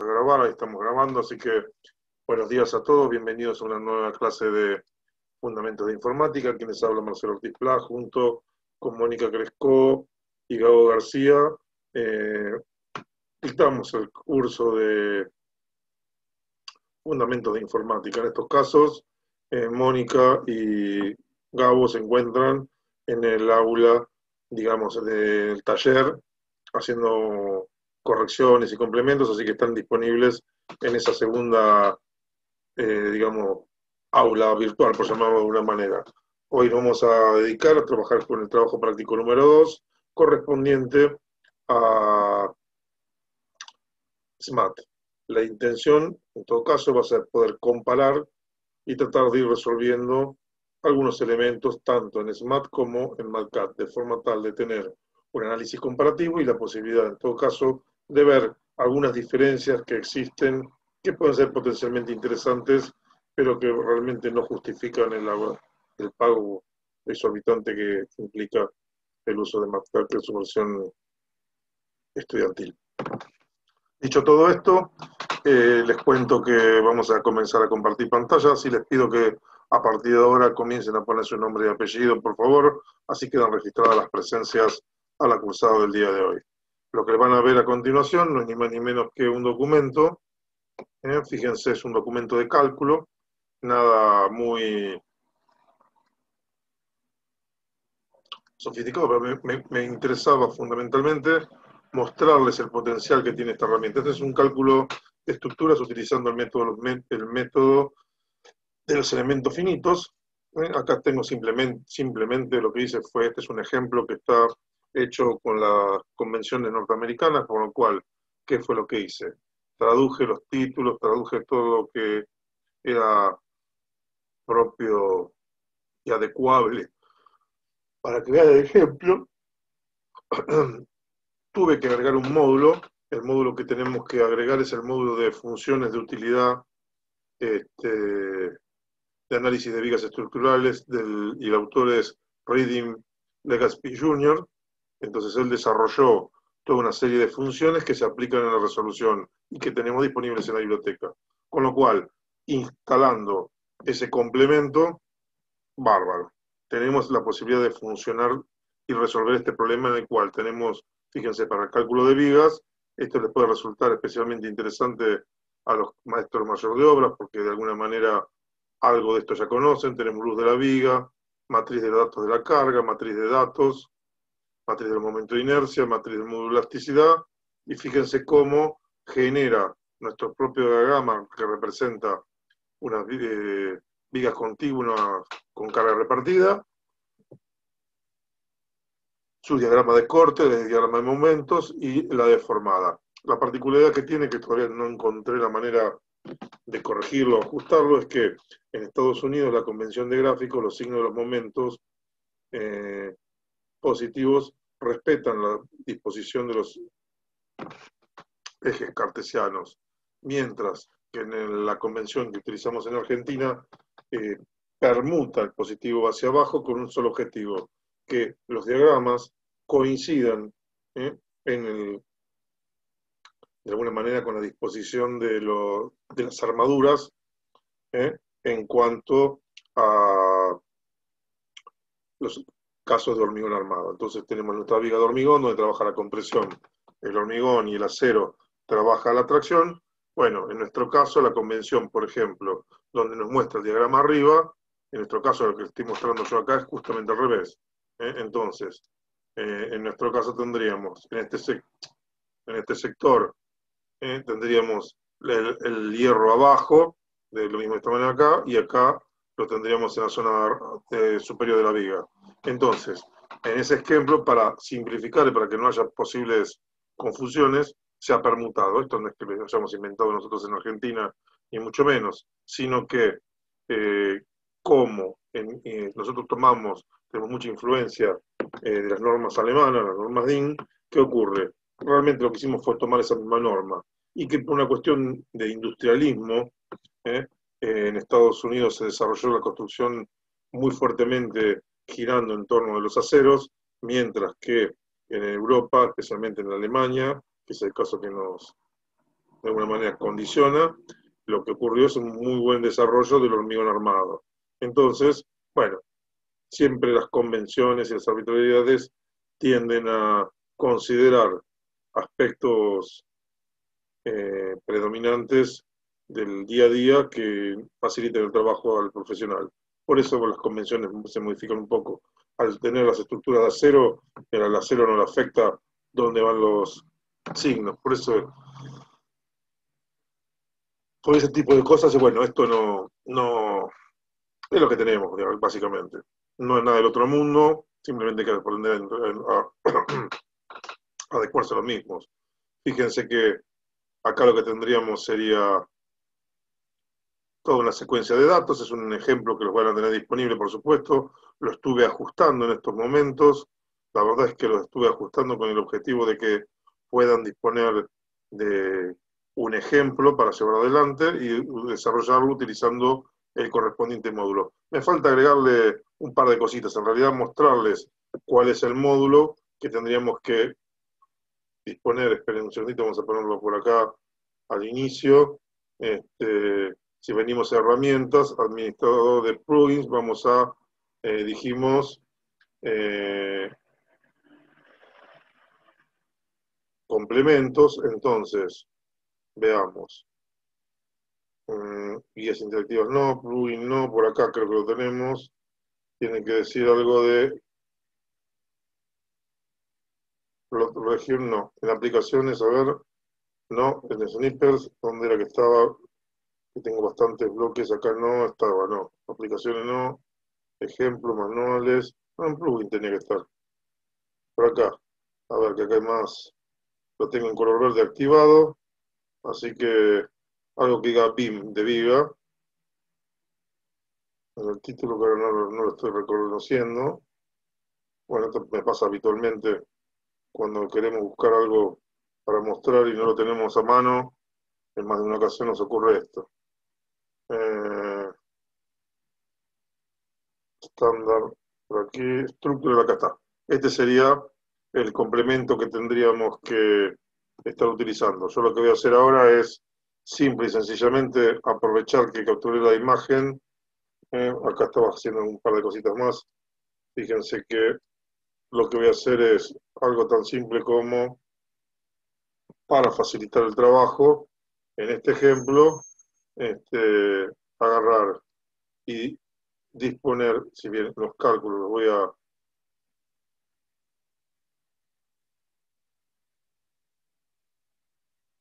a grabar, ahí estamos grabando, así que buenos días a todos, bienvenidos a una nueva clase de Fundamentos de Informática, quienes habla Marcelo Ortiz Pla, junto con Mónica Cresco y Gabo García. Eh, dictamos el curso de Fundamentos de Informática. En estos casos, eh, Mónica y Gabo se encuentran en el aula, digamos, del taller, haciendo correcciones y complementos, así que están disponibles en esa segunda, eh, digamos, aula virtual, por llamarlo de alguna manera. Hoy vamos a dedicar a trabajar con el trabajo práctico número 2, correspondiente a SMAT. La intención, en todo caso, va a ser poder comparar y tratar de ir resolviendo algunos elementos tanto en SMAT como en MATCAT, de forma tal de tener un análisis comparativo y la posibilidad, en todo caso, de ver algunas diferencias que existen que pueden ser potencialmente interesantes, pero que realmente no justifican el, el pago exorbitante que implica el uso de MATCAT en su versión estudiantil. Dicho todo esto, eh, les cuento que vamos a comenzar a compartir pantallas y les pido que a partir de ahora comiencen a poner su nombre y apellido, por favor, así quedan registradas las presencias al acusado del día de hoy. Lo que van a ver a continuación no es ni más ni menos que un documento, ¿eh? fíjense, es un documento de cálculo, nada muy sofisticado, pero me, interesaba fundamentalmente mostrarles el potencial que tiene esta herramienta. Este es un cálculo de estructuras utilizando el método, el método de los elementos finitos. ¿eh? Acá tengo simplemente, simplemente lo que hice fue, este es un ejemplo que está hecho con las convenciones norteamericanas, por lo cual, ¿qué fue lo que hice? Traduje los títulos, traduje todo lo que era propio y adecuable para crear el ejemplo. Tuve que agregar un módulo. El módulo que tenemos que agregar es el módulo de funciones de utilidad este, de análisis de vigas estructurales del, y el autor es Reading Legaspi Jr. Entonces él desarrolló toda una serie de funciones que se aplican en la resolución y que tenemos disponibles en la biblioteca. Con lo cual, instalando ese complemento, bárbaro. Tenemos la posibilidad de funcionar y resolver este problema en el cual tenemos, fíjense, para el cálculo de vigas, esto les puede resultar especialmente interesante a los maestros mayor de obras, porque de alguna manera algo de esto ya conocen, tenemos luz de la viga, matriz de datos de la carga, matriz de datos, matriz del momento de inercia, matriz de elasticidad, y fíjense cómo genera nuestro propio diagrama que representa unas eh, vigas contiguas con carga repartida, su diagrama de corte, el diagrama de momentos y la deformada. La particularidad que tiene, que todavía no encontré la manera de corregirlo o ajustarlo, es que en Estados Unidos la convención de gráficos, los signos de los momentos eh, positivos respetan la disposición de los ejes cartesianos, mientras que en la convención que utilizamos en Argentina eh, permuta el positivo hacia abajo con un solo objetivo, que los diagramas coincidan eh, en el, de alguna manera con la disposición de, las armaduras eh, en cuanto a los casos de hormigón armado. Entonces tenemos nuestra viga de hormigón donde trabaja la compresión, el hormigón y el acero trabaja la tracción. Bueno, en nuestro caso la convención, por ejemplo, donde nos muestra el diagrama arriba, en nuestro caso lo que estoy mostrando yo acá es justamente al revés. ¿eh? Entonces, eh, en nuestro caso tendríamos, en este, en este sector, ¿eh? tendríamos el, hierro abajo, de lo mismo que esta acá, y acá lo tendríamos en la zona superior de la viga. Entonces, en ese ejemplo, para simplificar y para que no haya posibles confusiones, se ha permutado. Esto no es que lo hayamos inventado nosotros en Argentina, ni mucho menos, sino que eh, como eh, nosotros tomamos, tenemos mucha influencia eh, de las normas alemanas, las normas DIN, ¿qué ocurre? Realmente lo que hicimos fue tomar esa misma norma y que por una cuestión de industrialismo, en Estados Unidos se desarrolló la construcción muy fuertemente girando en torno de los aceros, mientras que en Europa, especialmente en Alemania, que es el caso que nos de alguna manera condiciona, lo que ocurrió es un muy buen desarrollo del hormigón armado. Entonces, bueno, siempre las convenciones y las arbitrariedades tienden a considerar aspectos eh, predominantes del día a día que faciliten el trabajo al profesional. Por eso las convenciones se modifican un poco. Al tener las estructuras de acero, el acero no le afecta dónde van los signos. Por eso, por ese tipo de cosas, bueno, esto no, no es lo que tenemos, básicamente. No es nada del otro mundo, simplemente hay que aprender a, adecuarse a los mismos. Fíjense que acá lo que tendríamos sería toda una secuencia de datos, es un ejemplo que los van a tener disponible, por supuesto, lo estuve ajustando en estos momentos, la verdad es que lo estuve ajustando con el objetivo de que puedan disponer de un ejemplo para llevar adelante y desarrollarlo utilizando el correspondiente módulo. Me falta agregarle un par de cositas, en realidad mostrarles cuál es el módulo que tendríamos que disponer, esperen un segundito, vamos a ponerlo por acá al inicio. Este, si venimos a herramientas, administrador de plugins, vamos a, eh, dijimos, eh, complementos, entonces, veamos. Mm, guías interactivas no, plugin no, por acá creo que lo tenemos. Tiene que decir algo de región no. En aplicaciones, a ver, no, en snippers, donde era que estaba, tengo bastantes bloques, acá no estaba, no. Aplicaciones no, ejemplos, manuales, no, en plugin tenía que estar. Por acá, a ver que acá hay más, lo tengo en color verde activado, así que algo que diga BIM de Viga, el título que ahora no, no lo estoy reconociendo, bueno, esto me pasa habitualmente cuando queremos buscar algo para mostrar y no lo tenemos a mano, en más de una ocasión nos ocurre esto. Eh, estándar, por aquí, estructura, acá está. Este sería el complemento que tendríamos que estar utilizando. Yo lo que voy a hacer ahora es simple y sencillamente aprovechar que capturé la imagen. Eh, acá estaba haciendo un par de cositas más. Fíjense que lo que voy a hacer es algo tan simple como, para facilitar el trabajo, en este ejemplo, este, agarrar y disponer, si bien los cálculos los voy a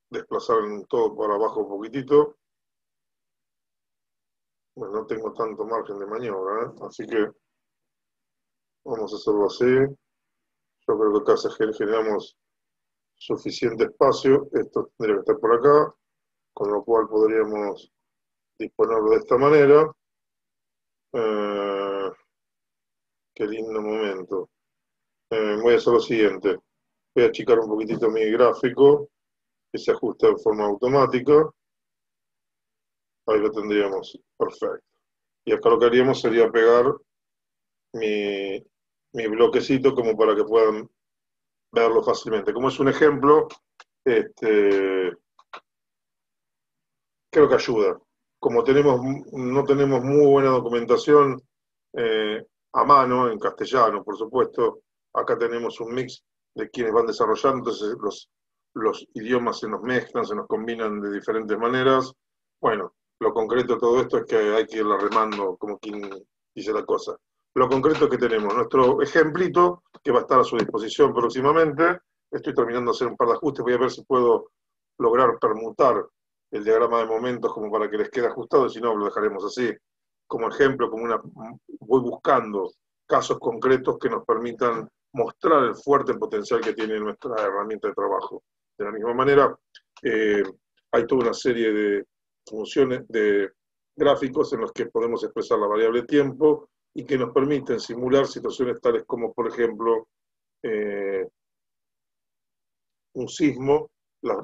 desplazar todo para abajo un poquitito. Bueno, no tengo tanto margen de maniobra, ¿eh? así que Vamos a hacerlo así. Yo creo que acá generamos suficiente espacio. Esto tendría que estar por acá, con lo cual podríamos disponerlo de esta manera. Eh, qué lindo momento. Eh, voy a hacer lo siguiente. Voy a achicar un poquitito mi gráfico, que se ajusta de forma automática. Ahí lo tendríamos. Perfecto. Y acá lo que haríamos sería pegar mi, mi bloquecito como para que puedan verlo fácilmente. Como es un ejemplo, este, creo que ayuda. Como tenemos, no tenemos muy buena documentación eh, a mano, en castellano, por supuesto, acá tenemos un mix de quienes van desarrollando, entonces los, los idiomas se nos mezclan, se nos combinan de diferentes maneras. Bueno, lo concreto de todo esto es que hay que irla remando como quien dice la cosa lo concreto que tenemos. Nuestro ejemplito, que va a estar a su disposición próximamente. Estoy terminando de hacer un par de ajustes, voy a ver si puedo lograr permutar el diagrama de momentos como para que les quede ajustado, y si no, lo dejaremos así. Como ejemplo, como una, voy buscando casos concretos que nos permitan mostrar el fuerte potencial que tiene nuestra herramienta de trabajo. De la misma manera, eh, hay toda una serie de funciones, de gráficos en los que podemos expresar la variable tiempo, y que nos permiten simular situaciones tales como, por ejemplo, eh, un sismo, la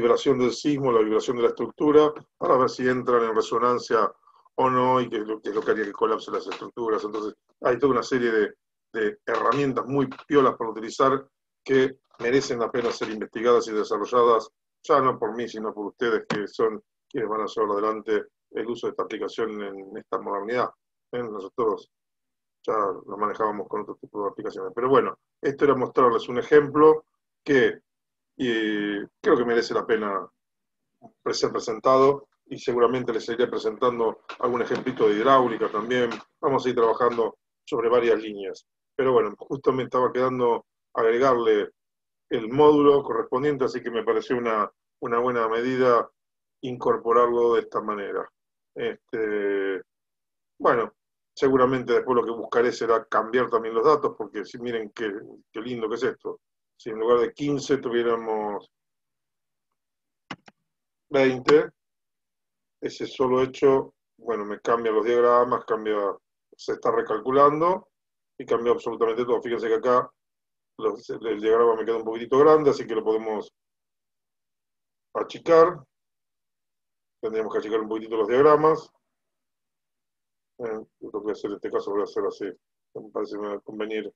vibración del sismo, la vibración de la estructura, para ver si entran en resonancia o no y qué es lo, que, haría que colapse las estructuras. Entonces, hay toda una serie de, de herramientas muy piolas para utilizar que merecen la pena ser investigadas y desarrolladas ya no por mí, sino por ustedes que son quienes van a llevar adelante el uso de esta aplicación en esta modernidad. ¿eh? Nosotros ya lo manejábamos con otro tipo de aplicaciones. Pero bueno, esto era mostrarles un ejemplo que creo que merece la pena ser presentado y seguramente les seguiré presentando algún ejemplito de hidráulica también. Vamos a ir trabajando sobre varias líneas. Pero bueno, justo me estaba quedando agregarle el módulo correspondiente, así que me pareció una, una buena medida incorporarlo de esta manera. Este, bueno, seguramente después lo que buscaré será cambiar también los datos, porque si miren qué, qué lindo que es esto. Si en lugar de 15 tuviéramos 20, ese solo hecho, bueno, me cambia los diagramas, cambia, se está recalculando y cambia absolutamente todo. Fíjense que acá el diagrama me queda un poquitito grande, así que lo podemos achicar. Tendríamos que achicar un poquitito los diagramas. Eh, lo que voy a hacer en este caso voy a hacer así. Me parece que me va a convenir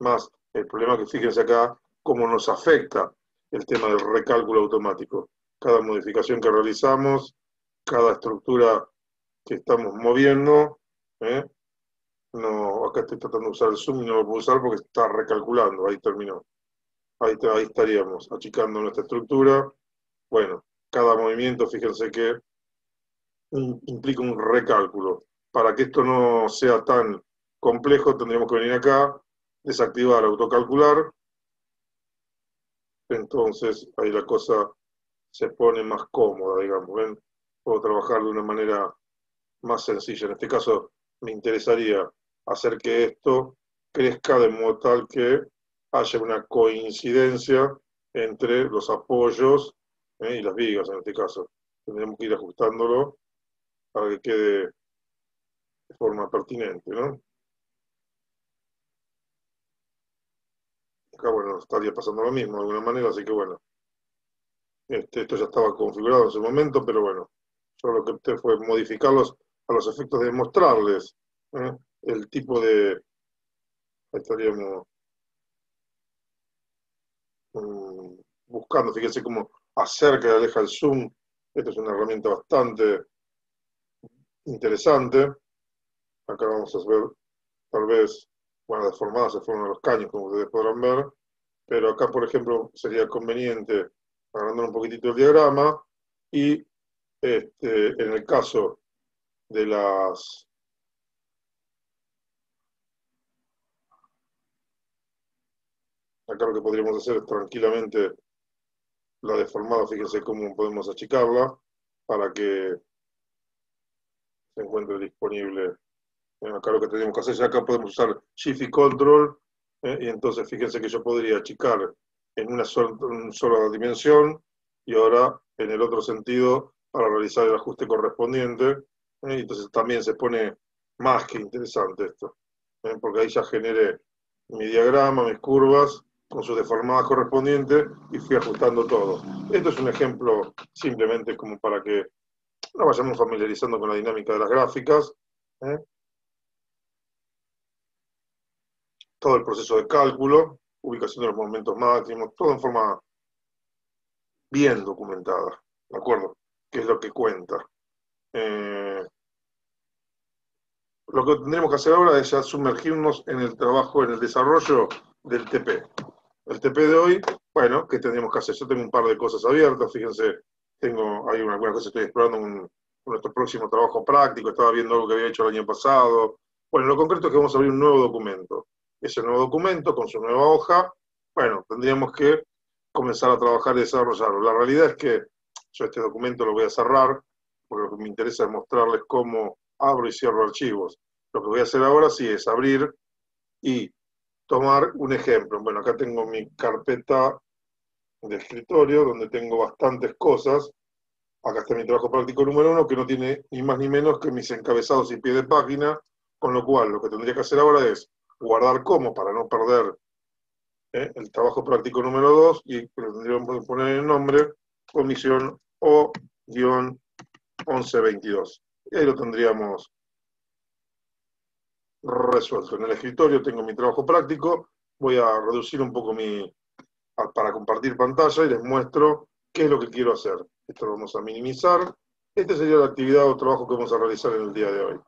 más. El problema que fíjense acá cómo nos afecta el tema del recálculo automático. Cada modificación que realizamos, cada estructura que estamos moviendo, ¿eh? no, acá estoy tratando de usar el zoom y no lo puedo usar porque está recalculando, ahí terminó. Ahí, ahí estaríamos, achicando nuestra estructura. Bueno, cada movimiento, fíjense que implica un recálculo. Para que esto no sea tan complejo, tendríamos que venir acá, desactivar autocalcular. Entonces, ahí la cosa se pone más cómoda, digamos. ¿ven? Puedo trabajar de una manera más sencilla. En este caso, me interesaría hacer que esto crezca de modo tal que haya una coincidencia entre los apoyos ¿eh? y las vigas en este caso. Tendremos que ir ajustándolo para que quede de forma pertinente, ¿no? Acá, bueno, estaría pasando lo mismo de alguna manera, así que bueno. Este, esto ya estaba configurado en su momento, pero bueno, yo lo que opté fue modificarlos a los efectos de mostrarles ¿eh? el tipo de... estaríamos mm, buscando, fíjense cómo acerca y aleja el zoom. Esta es una herramienta bastante interesante. Acá vamos a ver, tal vez, bueno, deformadas se fueron los caños, como ustedes podrán ver, pero acá, por ejemplo, sería conveniente agrandar un poquitito el diagrama y este, en el caso de las acá lo que podríamos hacer es tranquilamente la deformada, fíjense cómo podemos achicarla para que se encuentre disponible. Acá lo que tenemos que hacer es acá podemos usar Shift y Control, ¿eh? y entonces fíjense que yo podría achicar en una sola, dimensión y ahora en el otro sentido para realizar el ajuste correspondiente. ¿eh? Entonces también se pone más que interesante esto, ¿eh? porque ahí ya generé mi diagrama, mis curvas, con sus deformadas correspondientes y fui ajustando todo. Esto es un ejemplo simplemente como para que nos vayamos familiarizando con la dinámica de las gráficas. ¿eh? Todo el proceso de cálculo, ubicación de los momentos máximos, todo en forma bien documentada, ¿de acuerdo? Que es lo que cuenta. Eh, lo que tendremos que hacer ahora es ya sumergirnos en el trabajo, en el desarrollo del TP. El TP de hoy, bueno, ¿qué tendríamos que hacer? Yo tengo un par de cosas abiertas, fíjense, tengo, hay algunas cosas que estoy explorando con, nuestro próximo trabajo práctico, estaba viendo algo que había hecho el año pasado. Bueno, lo concreto es que vamos a abrir un nuevo documento. Ese nuevo documento, con su nueva hoja, bueno, tendríamos que comenzar a trabajar y desarrollarlo. La realidad es que yo este documento lo voy a cerrar, porque lo que me interesa es mostrarles cómo abro y cierro archivos. Lo que voy a hacer ahora sí es abrir y tomar un ejemplo. Bueno, acá tengo mi carpeta de escritorio donde tengo bastantes cosas. Acá está mi trabajo práctico número uno, que no tiene ni más ni menos que mis encabezados y pie de página, con lo cual lo que tendría que hacer ahora es guardar como para no perder ¿eh? el trabajo práctico número dos y tendríamos que poner el nombre comisión O-1122. Y ahí lo tendríamos resuelto. En el escritorio tengo mi trabajo práctico, voy a reducir un poco mi, para compartir pantalla y les muestro ¿Qué es lo que quiero hacer? Esto lo vamos a minimizar. Esta sería la actividad o trabajo que vamos a realizar en el día de hoy.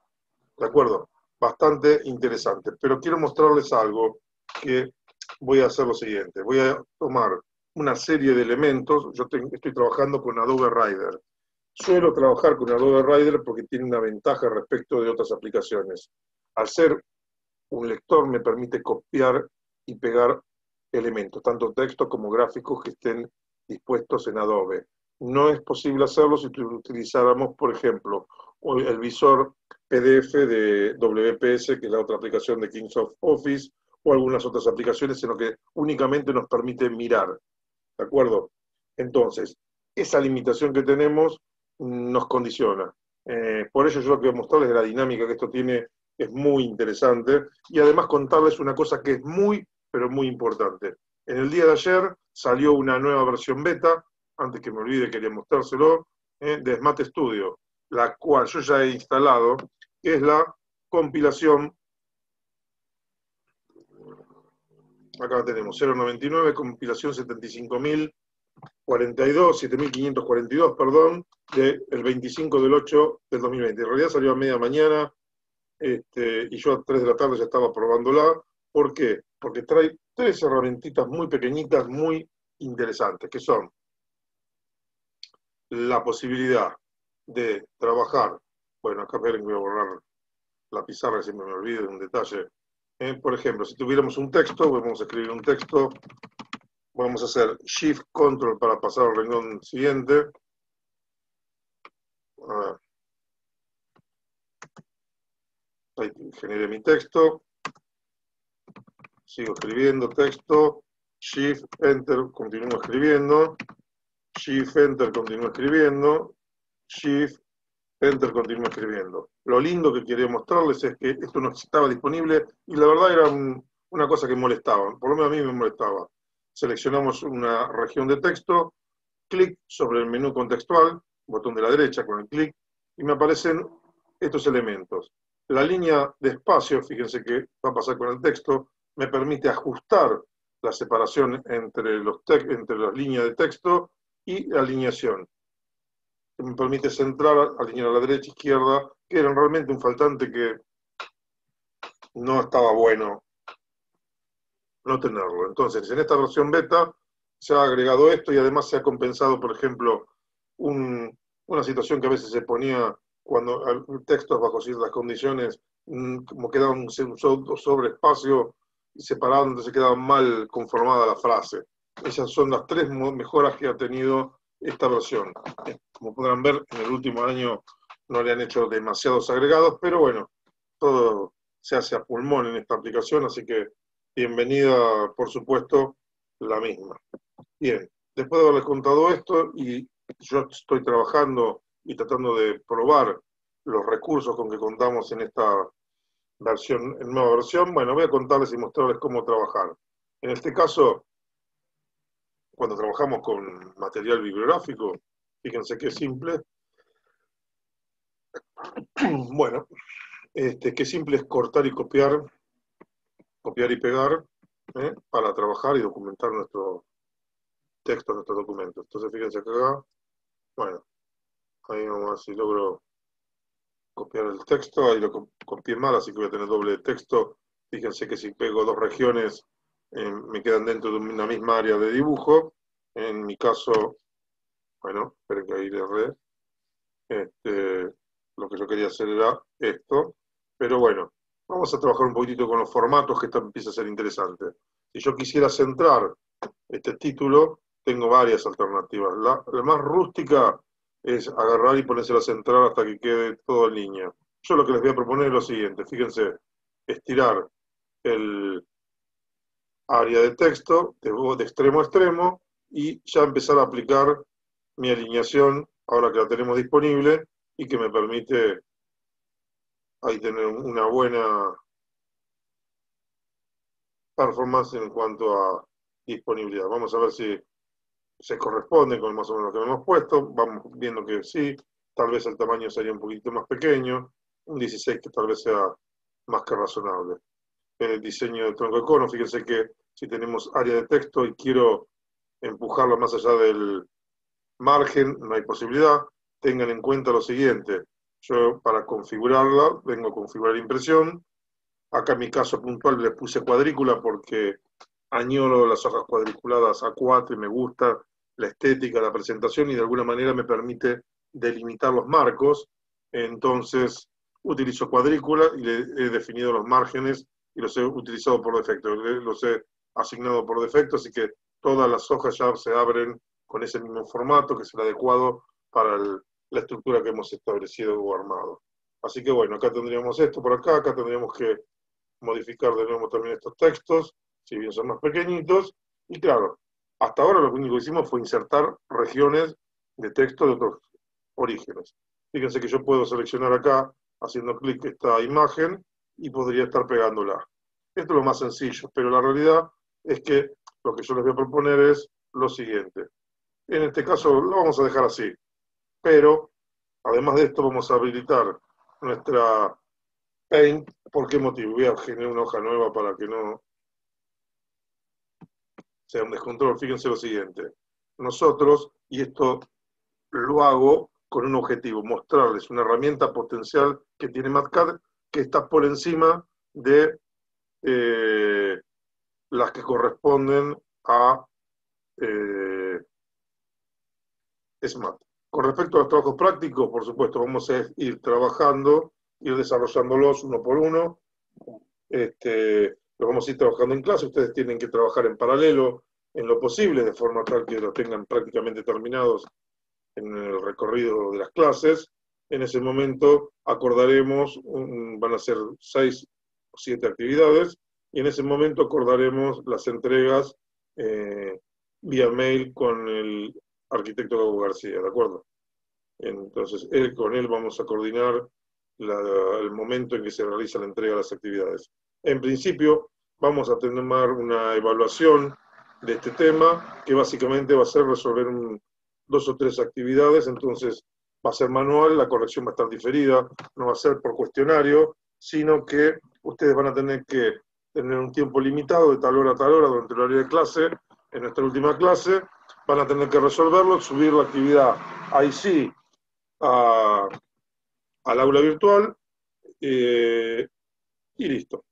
¿De acuerdo? Bastante interesante. Pero quiero mostrarles algo que voy a hacer lo siguiente. Voy a tomar una serie de elementos. Yo estoy trabajando con Adobe Rider. Suelo trabajar con Adobe Rider porque tiene una ventaja respecto de otras aplicaciones. Al ser un lector me permite copiar y pegar elementos, tanto texto como gráficos que estén dispuestos en Adobe. No es posible hacerlo si utilizáramos, por ejemplo, el visor PDF de WPS, que es la otra aplicación de Kingsoft Office, o algunas otras aplicaciones, sino que únicamente nos permite mirar. ¿De acuerdo? Entonces, esa limitación que tenemos nos condiciona. Eh, por ello yo lo que voy a mostrarles la dinámica que esto tiene es muy interesante y además contarles una cosa que es muy, pero muy importante. En el día de ayer salió una nueva versión beta, antes que me olvide quería mostrárselo, eh, de Smart Studio, la cual yo ya he instalado, que es la compilación acá tenemos 099, compilación 75.042, 7542, perdón, del 25 del 8 del 2020. En realidad salió a media mañana este, y yo a 3 de la tarde ya estaba probándola. ¿Por qué? Porque trae tres herramientitas muy pequeñitas, muy interesantes, que son la posibilidad de trabajar, bueno, acá voy a borrar la pizarra si me olvide de un detalle, eh, por ejemplo, si tuviéramos un texto, vamos a escribir un texto, vamos a hacer Shift Control para pasar al renglón siguiente. Ahí generé mi texto. Sigo escribiendo texto. Shift Enter, continúo escribiendo. Shift Enter, continúo escribiendo. Shift Enter continúa escribiendo. Lo lindo que quería mostrarles es que esto no estaba disponible y la verdad era una cosa que molestaba, por lo menos a mí me molestaba. Seleccionamos una región de texto, clic sobre el menú contextual, botón de la derecha con el clic, y me aparecen estos elementos. La línea de espacio, fíjense que va a pasar con el texto, me permite ajustar la separación entre, los entre las líneas de texto y la alineación que me permite centrar, alinear a la derecha, izquierda, que era realmente un faltante que no estaba bueno no tenerlo. Entonces, en esta versión beta se ha agregado esto y además se ha compensado, por ejemplo, una situación que a veces se ponía cuando el texto bajo ciertas condiciones, mm, como quedaba un, sobre espacio separado, entonces quedaba mal conformada la frase. Esas son las tres mejoras que ha tenido esta versión. Como podrán ver, en el último año no le han hecho demasiados agregados, pero bueno, todo se hace a pulmón en esta aplicación, así que bienvenida, por supuesto, la misma. Bien, después de haberles contado esto, y yo estoy trabajando y tratando de probar los recursos con que contamos en esta versión, en nueva versión, bueno, voy a contarles y mostrarles cómo trabajar. En este caso, cuando trabajamos con material bibliográfico, fíjense qué simple. Bueno, este, qué simple es cortar y copiar, copiar y pegar, ¿eh? para trabajar y documentar nuestro texto, nuestros documentos. Entonces fíjense acá, bueno, ahí ver si logro copiar el texto, ahí lo copié mal, así que voy a tener doble de texto. Fíjense que si pego dos regiones eh, me quedan dentro de una misma área de dibujo. En mi caso, bueno, esperen que ahí le red. Este, lo que yo quería hacer era esto. Pero bueno, vamos a trabajar un poquitito con los formatos, que esto empieza a ser interesante. Si yo quisiera centrar este título, tengo varias alternativas. La, la más rústica es agarrar y ponérsela a centrar hasta que quede todo en línea. Yo lo que les voy a proponer es lo siguiente, fíjense, estirar el, área de texto de, de extremo a extremo y ya empezar a aplicar mi alineación ahora que la tenemos disponible y que me permite ahí tener una buena performance en cuanto a disponibilidad. Vamos a ver si se corresponde con más o menos lo que hemos puesto. Vamos viendo que sí, tal vez el tamaño sería un poquito más pequeño, un 16 que tal vez sea más que razonable el diseño del tronco de cono. Fíjense que si tenemos área de texto y quiero empujarlo más allá del, margen no hay posibilidad. Tengan en cuenta lo siguiente, yo para configurarla vengo a configurar impresión. Acá en mi caso puntual le puse cuadrícula porque añoro las hojas cuadriculadas a 4 y me gusta la estética, la presentación y de alguna manera me permite delimitar los marcos. Entonces utilizo cuadrícula y le he definido los márgenes y los he utilizado por defecto, los he asignado por defecto, así que todas las hojas ya se abren con ese mismo formato que es el adecuado para la estructura que hemos establecido o armado. Así que bueno, acá tendríamos esto por acá, acá tendríamos que modificar de nuevo también estos textos, si bien son más pequeñitos, y claro, hasta ahora lo único que hicimos fue insertar regiones de texto de otros orígenes. Fíjense que yo puedo seleccionar acá, haciendo clic esta imagen, y podría estar pegándola. Esto es lo más sencillo, pero la realidad es que lo que yo les voy a proponer es lo siguiente. En este caso lo vamos a dejar así, pero además de esto vamos a habilitar nuestra Paint. ¿Por qué motivo? Voy a generar una hoja nueva para que no sea un descontrol. Fíjense lo siguiente. Nosotros, y esto lo hago con un objetivo, mostrarles una herramienta potencial que tiene MatCAD que está por encima de eh, las que corresponden a eh. Con respecto a los trabajos prácticos, por supuesto, vamos a ir trabajando, ir desarrollándolos uno por uno. Este, los vamos a ir trabajando en clase, ustedes tienen que trabajar en paralelo en lo posible, de forma tal que los tengan prácticamente terminados en el recorrido de las clases. En ese momento acordaremos, van a ser seis o siete actividades, y en ese momento acordaremos las entregas eh, vía mail con el arquitecto Gabo García, ¿de acuerdo? Entonces, él, con él vamos a coordinar el momento en que se realiza la entrega de las actividades. En principio, vamos a tener una evaluación de este tema, que básicamente va a ser resolver dos o tres actividades, entonces va a ser manual, la corrección va a estar diferida, no va a ser por cuestionario, sino que ustedes van a tener que tener un tiempo limitado de tal hora a tal hora durante el horario de clase, en nuestra última clase, van a tener que resolverlo, subir la actividad ahí sí al aula virtual eh, y listo.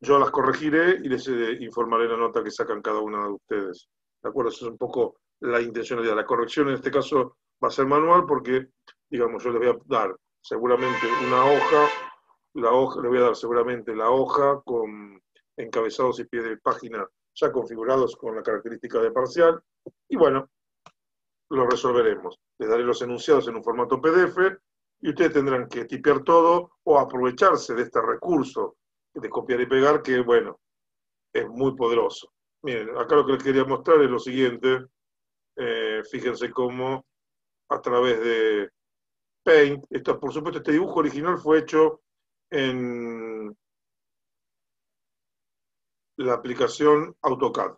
Yo las corregiré y les eh, informaré la nota que sacan cada una de ustedes. ¿De acuerdo? Esa es un poco la intencionalidad. La corrección en este caso va a ser manual porque, digamos, yo les voy a dar seguramente una hoja, la hoja, le voy a dar seguramente la hoja con encabezados y pie de página ya configurados con la característica de parcial, y bueno, lo resolveremos. Les daré los enunciados en un formato PDF y ustedes tendrán que tipear todo o aprovecharse de este recurso de copiar y pegar que, bueno, es muy poderoso. Miren, acá lo que les quería mostrar es lo siguiente. Eh, fíjense cómo a través de Paint, esto, por supuesto este dibujo original fue hecho en la aplicación AutoCAD.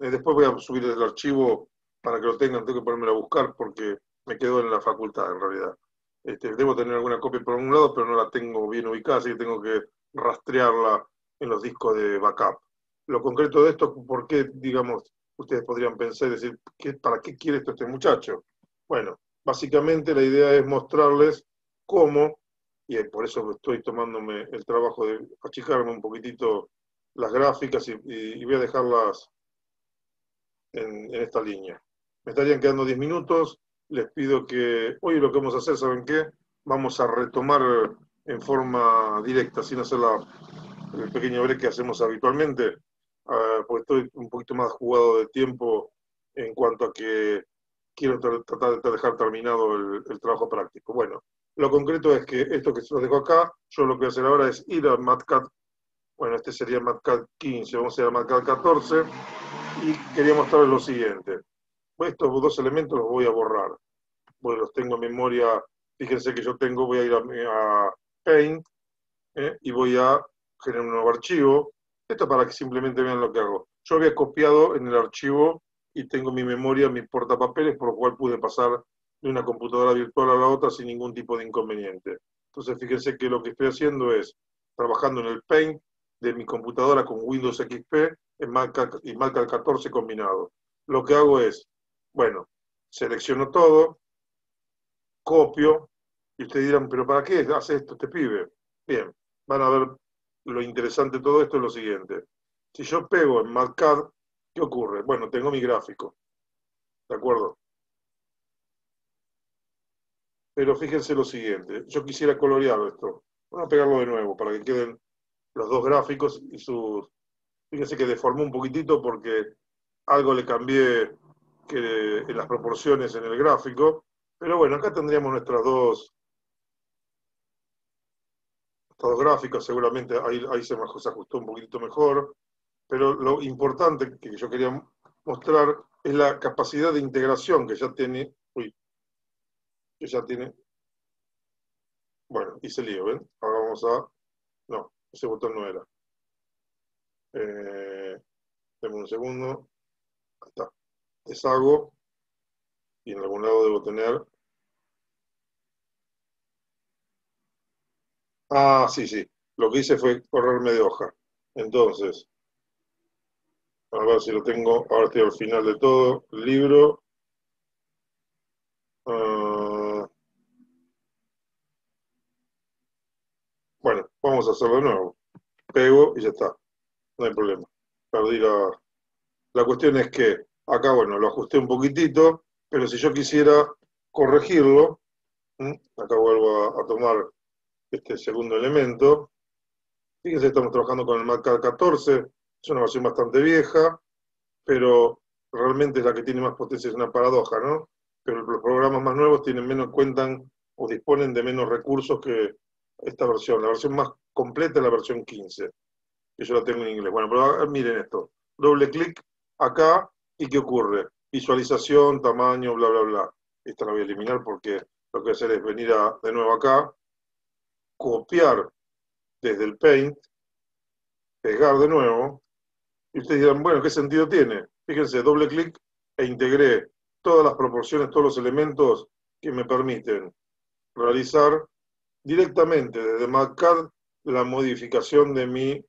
Eh, después voy a subir el archivo para que lo tengan, tengo que ponerme a buscar porque me quedó en la facultad en realidad. Este, debo tener alguna copia por un lado, pero no la tengo bien ubicada, así que tengo que rastrearla en los discos de backup. Lo concreto de esto, ¿por qué, digamos, ustedes podrían pensar y decir, ¿para qué quiere esto este muchacho? Bueno, básicamente la idea es mostrarles cómo, y por eso estoy tomándome el trabajo de achicarme un poquitito las gráficas y, voy a dejarlas en, esta línea. Me estarían quedando 10 minutos, les pido que hoy lo que vamos a hacer, ¿saben qué? Vamos a retomar en forma directa, sin hacer el pequeño break que hacemos habitualmente, uh, porque estoy un poquito más jugado de tiempo en cuanto a que quiero tratar de dejar terminado el, trabajo práctico. Bueno, lo concreto es que esto que lo dejo acá, yo lo que voy a hacer ahora es ir a MatCat bueno, este sería MatCAD 15, vamos a ir a MatCAD 14 y quería mostrarles lo siguiente. Estos dos elementos los voy a borrar. Bueno, los tengo en memoria, fíjense que yo tengo, voy a ir a, Paint ¿eh? y voy a generar un nuevo archivo. Esto para que simplemente vean lo que hago. Yo había copiado en el archivo y tengo mi memoria, mi portapapeles, por lo cual pude pasar de una computadora virtual a la otra sin ningún tipo de inconveniente. Entonces, fíjense que lo que estoy haciendo es trabajando en el Paint, de mi computadora con Windows XP en y MacCAD 14 combinado. Lo que hago es, bueno, selecciono todo, copio, y ustedes dirán, pero ¿para qué hace esto este pibe? Bien, van a ver lo interesante de todo esto es lo siguiente. Si yo pego en MatCAD, ¿qué ocurre? Bueno, tengo mi gráfico, ¿de acuerdo? Pero fíjense lo siguiente, yo quisiera colorear esto. Vamos a pegarlo de nuevo para que queden los dos gráficos y sus... Fíjense que deformó un poquitito porque algo le cambié en las proporciones en el gráfico. Pero bueno, acá tendríamos nuestras dos, dos gráficos, seguramente ahí, ahí se, se ajustó un poquito mejor. Pero lo importante que yo quería mostrar es la capacidad de integración que ya tiene, uy, que ya tiene, bueno, hice lío, ¿ven? Ahora vamos a, no, ese botón no era. Eh, un segundo, ahí está, deshago, y en algún lado debo tener, ah, sí, sí, lo que hice fue correrme de hoja, entonces, a ver si lo tengo, ahora estoy al final de todo, libro, uh, bueno, vamos a hacerlo de nuevo, pego y ya está, no hay problema, perdí la, la cuestión es que acá, bueno, lo ajusté un poquitito, pero si yo quisiera corregirlo, acá vuelvo a, tomar este segundo elemento, fíjense, estamos trabajando con el MATCAD 14, es una versión bastante vieja, pero realmente la que tiene más potencia, es una paradoja, ¿no? Pero los programas más nuevos tienen menos, cuentan o disponen de menos recursos que esta versión. La versión más completa es la versión 15, que yo la tengo en inglés. Bueno, pero miren esto. Doble clic acá y ¿qué ocurre? Visualización, tamaño, bla, bla, bla. Esta la voy a eliminar porque lo que voy a hacer es venir de nuevo acá, copiar desde el Paint, pegar de nuevo, y ustedes dirán, bueno, ¿qué sentido tiene? Fíjense, doble clic e integré todas las proporciones, todos los elementos que me permiten realizar directamente desde MATCAD la modificación de mi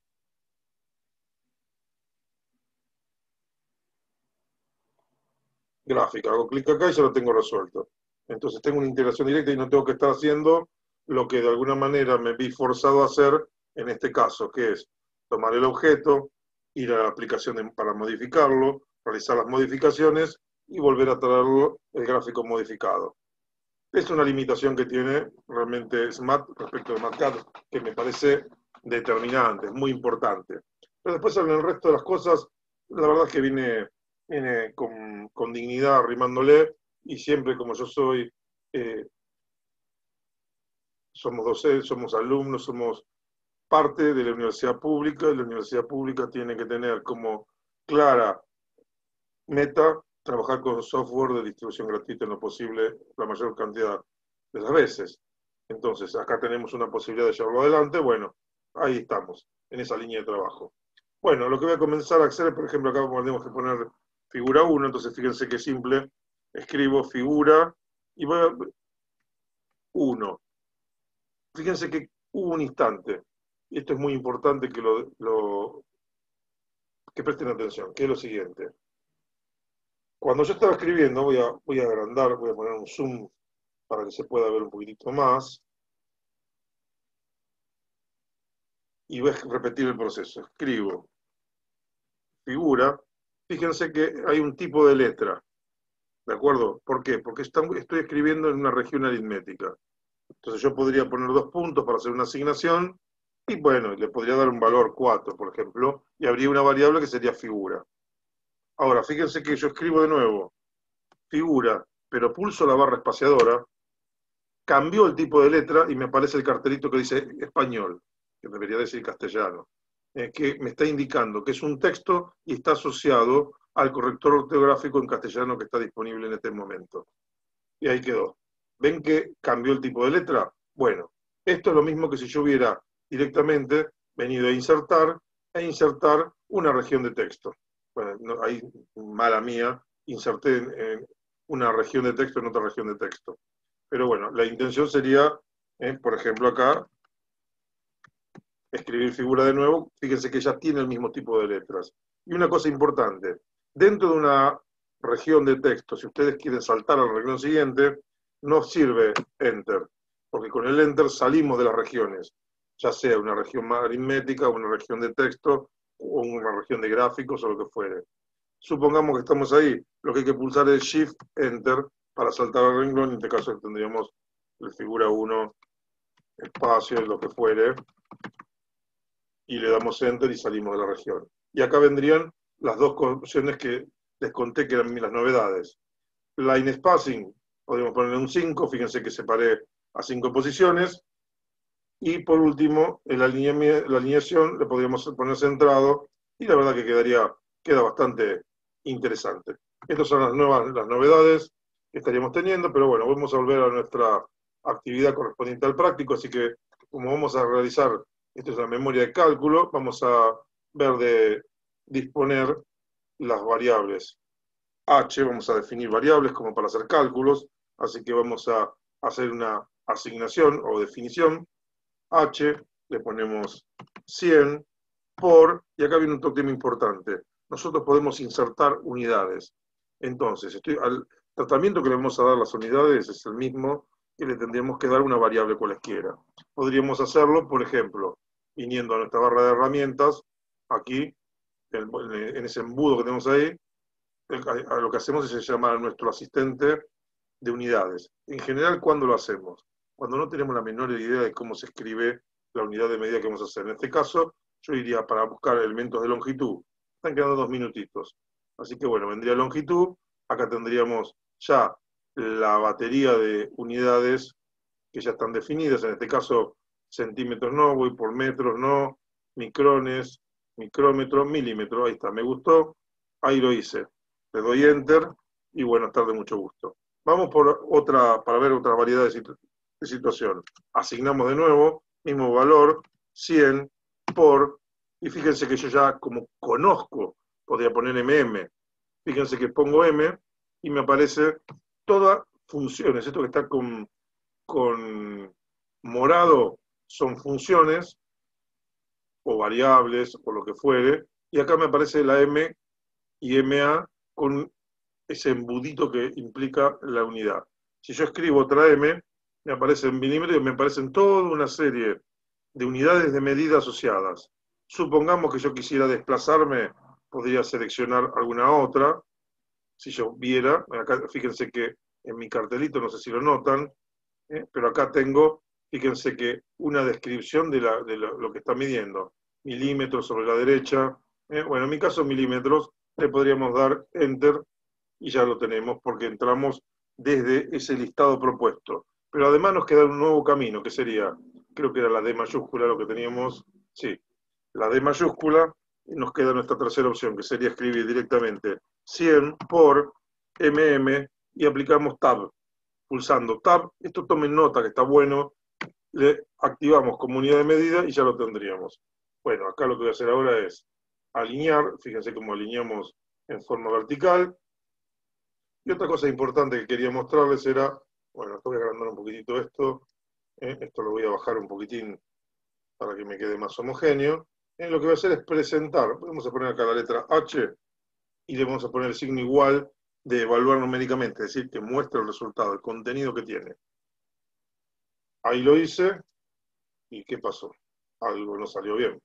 gráfica. Hago clic acá y ya lo tengo resuelto. Entonces tengo una integración directa y no tengo que estar haciendo lo que de alguna manera me vi forzado a hacer en este caso, que es tomar el objeto, ir a la aplicación para modificarlo, realizar las modificaciones y volver a traerlo el gráfico modificado. Es una limitación que tiene realmente SMAT respecto de MATCAD, que me parece determinante, muy importante. Pero después en el resto de las cosas, la verdad es que viene, viene con, con, dignidad arrimándole y siempre como yo soy, eh, somos docentes, somos alumnos, somos parte de la universidad pública y la universidad pública tiene que tener como clara meta trabajar con software de distribución gratuita en lo posible la mayor cantidad de las veces. Entonces, acá tenemos una posibilidad de llevarlo adelante. Bueno, ahí estamos, en esa línea de trabajo. Bueno, lo que voy a comenzar a hacer, por ejemplo, acá tenemos que poner figura 1, entonces fíjense que simple. Escribo figura y voy a... 1. Fíjense que hubo un instante, esto es muy importante que lo, que presten atención, que es lo siguiente. Cuando yo estaba escribiendo, voy a, voy a agrandar, voy a poner un zoom para que se pueda ver un poquitito más. Y voy a repetir el proceso. Escribo figura. Fíjense que hay un tipo de letra. ¿De acuerdo? ¿Por qué? Porque estoy escribiendo en una región aritmética. Entonces yo podría poner dos puntos para hacer una asignación y bueno, le podría dar un valor 4, por ejemplo, y habría una variable que sería figura. Ahora, fíjense que yo escribo de nuevo figura, pero pulso la barra espaciadora, cambió el tipo de letra y me aparece el cartelito que dice español, que debería decir castellano, eh, que me está indicando que es un texto y está asociado al corrector ortográfico en castellano que está disponible en este momento. Y ahí quedó. ¿Ven que cambió el tipo de letra? Bueno, esto es lo mismo que si yo hubiera directamente venido a insertar e insertar una región de texto. Bueno, ahí, mala mía, inserté en, una región de texto en otra región de texto. Pero bueno, la intención sería, eh, por ejemplo, acá, escribir figura de nuevo, fíjense que ya tiene el mismo tipo de letras. Y una cosa importante, dentro de una región de texto, si ustedes quieren saltar al renglón siguiente, no sirve Enter, porque con el Enter salimos de las regiones, ya sea una región aritmética, una región de texto, o una región de gráficos o lo que fuere. Supongamos que estamos ahí, lo que hay que pulsar es Shift Enter para saltar al renglón, en este caso tendríamos la figura 1, espacio, lo que fuere, y le damos Enter y salimos de la región. Y acá vendrían las dos opciones que les conté que eran las novedades. Line spacing, podemos ponerle un 5, fíjense que separé a 5 posiciones. Y por último, en la, alineación le podríamos poner centrado y la verdad que quedaría, queda bastante interesante. Estas son las nuevas las novedades que estaríamos teniendo, pero bueno, vamos a volver a nuestra actividad correspondiente al práctico, así que como vamos a realizar, esto es la memoria de cálculo, vamos a ver de disponer las variables h, vamos a definir variables como para hacer cálculos, así que vamos a hacer una asignación o definición, h, le ponemos 100 por, y acá viene otro tema importante, nosotros podemos insertar unidades. Entonces, estoy, al tratamiento que le vamos a dar las unidades es el mismo que le tendríamos que dar una variable cualesquiera. Podríamos hacerlo, por ejemplo, viniendo a nuestra barra de herramientas, aquí, en ese embudo que tenemos ahí, lo que hacemos es llamar a nuestro asistente de unidades. En general, ¿cuándo lo hacemos? Cuando no tenemos la menor idea de cómo se escribe la unidad de medida que vamos a hacer. En este caso, yo iría para buscar elementos de longitud. Están quedando dos minutitos. Así que bueno, vendría longitud. Acá tendríamos ya la batería de unidades que ya están definidas. En este caso, centímetros no, voy por metros no, micrones, micrómetro, milímetro, ahí está, me gustó, ahí lo hice. Le doy enter y buenas tardes, mucho gusto. Vamos por otra, para ver otra variedad de, situación. Asignamos de nuevo, mismo valor, 100 por, y fíjense que yo ya como conozco, podría poner mm. Fíjense que pongo m y me aparece todas funciones. Esto que está con, con morado son funciones o variables o lo que fuere, y acá me aparece la M y MA con ese embudito que implica la unidad. Si yo escribo otra M, me aparece en milímetros me aparecen toda una serie de unidades de medida asociadas. Supongamos que yo quisiera desplazarme, podría seleccionar alguna otra. Si yo viera, acá fíjense que en mi cartelito, no sé si lo notan, ¿eh? pero acá tengo fíjense que una descripción de, lo, que está midiendo, milímetros sobre la derecha, eh, bueno, en mi caso milímetros, le podríamos dar Enter y ya lo tenemos porque entramos desde ese listado propuesto. Pero además nos queda un nuevo camino, que sería, creo que era la D mayúscula lo que teníamos, sí, la D mayúscula, y nos queda nuestra tercera opción, que sería escribir directamente 100 por MM y aplicamos Tab, pulsando Tab. Esto tomen nota que está bueno, le activamos como unidad de medida y ya lo tendríamos. Bueno, acá lo que voy a hacer ahora es alinear, fíjense cómo alineamos en forma vertical. Y otra cosa importante que quería mostrarles era, bueno, voy a agrandar un poquitito esto, ¿eh? esto lo voy a bajar un poquitín para que me quede más homogéneo. Eh, lo que voy a hacer es presentar, vamos a poner acá la letra H y le vamos a poner el signo igual de evaluar numéricamente, es decir, que muestra el resultado, el contenido que tiene. Ahí lo hice. ¿Y qué pasó? Algo no salió bien.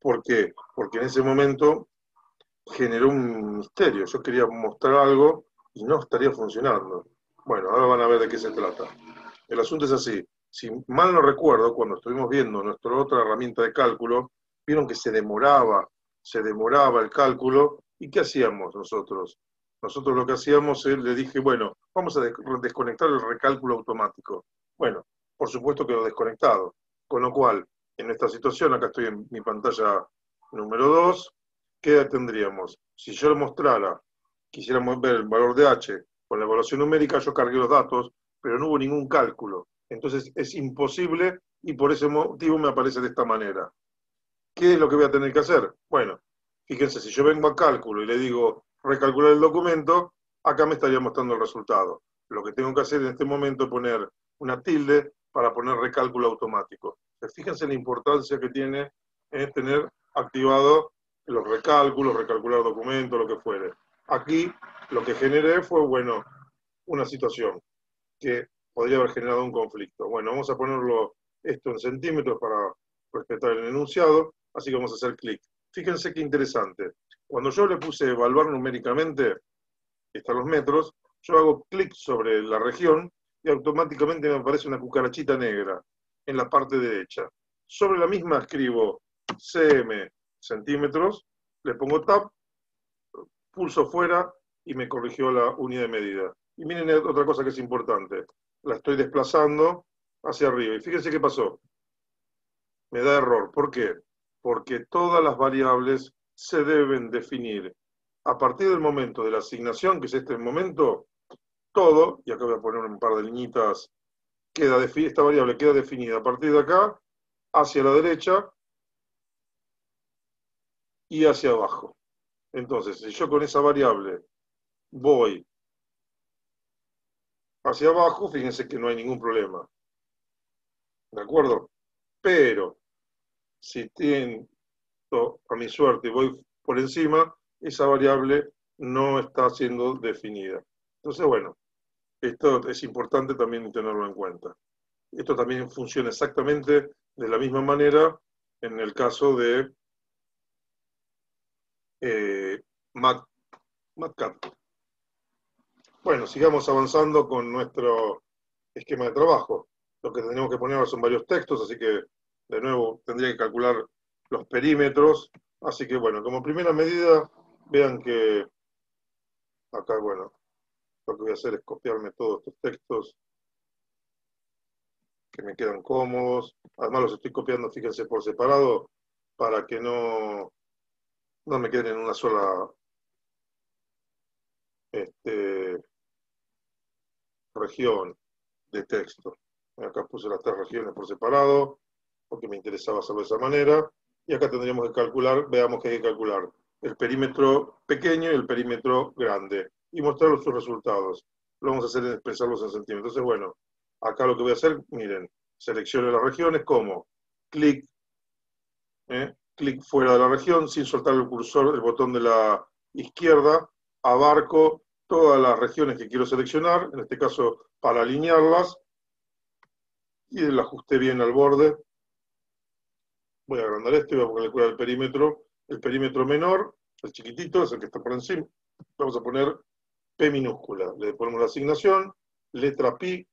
¿Por qué? Porque en ese momento generó un misterio. Yo quería mostrar algo y no estaría funcionando. Bueno, ahora van a ver de qué se trata. El asunto es así. Si mal no recuerdo, cuando estuvimos viendo nuestra otra herramienta de cálculo, vieron que se demoraba, se demoraba el cálculo. ¿Y qué hacíamos nosotros? nosotros lo que hacíamos es, le dije, bueno, vamos a desconectar el recálculo automático. Bueno, por supuesto que lo desconectado. Con lo cual, en esta situación, acá estoy en mi pantalla número 2, ¿qué tendríamos? Si yo le mostrara, quisiéramos ver el valor de h con la evaluación numérica, yo cargué los datos, pero no hubo ningún cálculo. Entonces es imposible y por ese motivo me aparece de esta manera. ¿Qué es lo que voy a tener que hacer? Bueno, fíjense, si yo vengo a cálculo y le digo recalcular el documento, acá me estaría mostrando el resultado. Lo que tengo que hacer en este momento es poner una tilde para poner recálculo automático. Fíjense la importancia que tiene en tener activado los recálculos, recalcular documentos, lo que fuere. Aquí lo que generé fue, bueno, una situación que podría haber generado un conflicto. Bueno, vamos a ponerlo esto en centímetros para respetar el enunciado, así que vamos a hacer clic. Fíjense qué interesante. Cuando yo le puse evaluar numéricamente, están los metros, yo hago clic sobre la región y automáticamente me aparece una cucarachita negra en la parte derecha. Sobre la misma escribo cm centímetros, le pongo tab, pulso fuera y me corrigió la unidad de medida. Y miren otra cosa que es importante. La estoy desplazando hacia arriba. Y fíjense qué pasó. Me da error. ¿Por qué? Porque todas las variables se deben definir a partir del momento de la asignación, que es este momento, todo, y acá voy a poner un par de liñitas, queda esta variable queda definida a partir de acá, hacia la derecha y hacia abajo. Entonces, si yo con esa variable voy hacia abajo, fíjense que no hay ningún problema. ¿De acuerdo? Pero si tiendo a mi suerte y voy por encima, esa variable no está siendo definida. Entonces, bueno, esto es importante también tenerlo en cuenta. Esto también funciona exactamente de la misma manera en el caso de eh, Bueno, sigamos avanzando con nuestro esquema de trabajo. Lo que tenemos que poner son varios textos, así que de nuevo tendría que calcular los perímetros. Así que bueno, como primera medida, vean que acá, bueno, lo que voy a hacer es copiarme todos estos textos que me quedan cómodos. Además los estoy copiando, fíjense, por separado, para que no, no me queden en una sola este, región de texto. Acá puse las tres regiones por separado, porque me interesaba hacerlo de esa manera. Y acá tendríamos que calcular, veamos que hay que calcular el perímetro pequeño y el perímetro grande, y mostrar sus resultados. Lo vamos a hacer expresarlos en centímetros. Entonces, bueno, acá lo que voy a hacer, miren, selecciono las regiones como clic, ¿eh? Clic fuera de la región, sin soltar el cursor, el botón de la izquierda, abarco todas las regiones que quiero seleccionar, en este caso para alinearlas, y le ajusté bien al borde. Voy a agrandar esto y voy a calcular el perímetro. El perímetro menor, el chiquitito, es el que está por encima. Vamos a poner P minúscula. Le ponemos la asignación, letra pi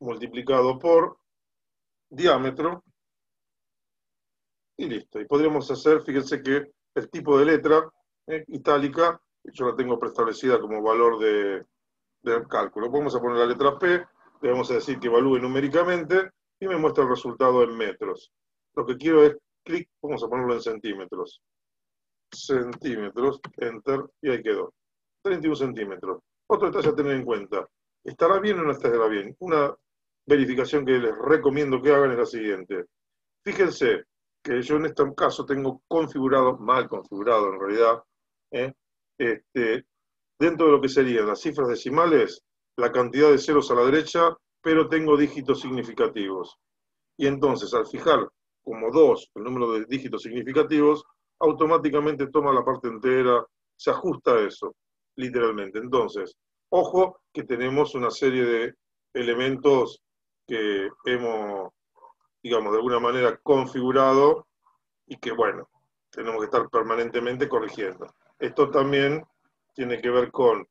multiplicado por diámetro, y listo. Y podríamos hacer, fíjense que el tipo de letra eh, itálica, yo la tengo preestablecida como valor de, cálculo. Vamos a poner la letra P, le vamos a decir que evalúe numéricamente y me muestra el resultado en metros. Lo que quiero es clic, vamos a ponerlo en centímetros. Centímetros, enter, y ahí quedó. 31 centímetros. Otro detalle a tener en cuenta. ¿Estará bien o no estará bien? Una verificación que les recomiendo que hagan es la siguiente. Fíjense que yo en este caso tengo configurado, mal configurado en realidad, ¿eh? este, dentro de lo que serían las cifras decimales, la cantidad de ceros a la derecha, pero tengo dígitos significativos. Y entonces, al fijar como 2 el número de dígitos significativos, automáticamente toma la parte entera, se ajusta a eso, literalmente. Entonces, ojo que tenemos una serie de elementos que hemos, digamos, de alguna manera configurado y que, bueno, tenemos que estar permanentemente corrigiendo. Esto también tiene que ver con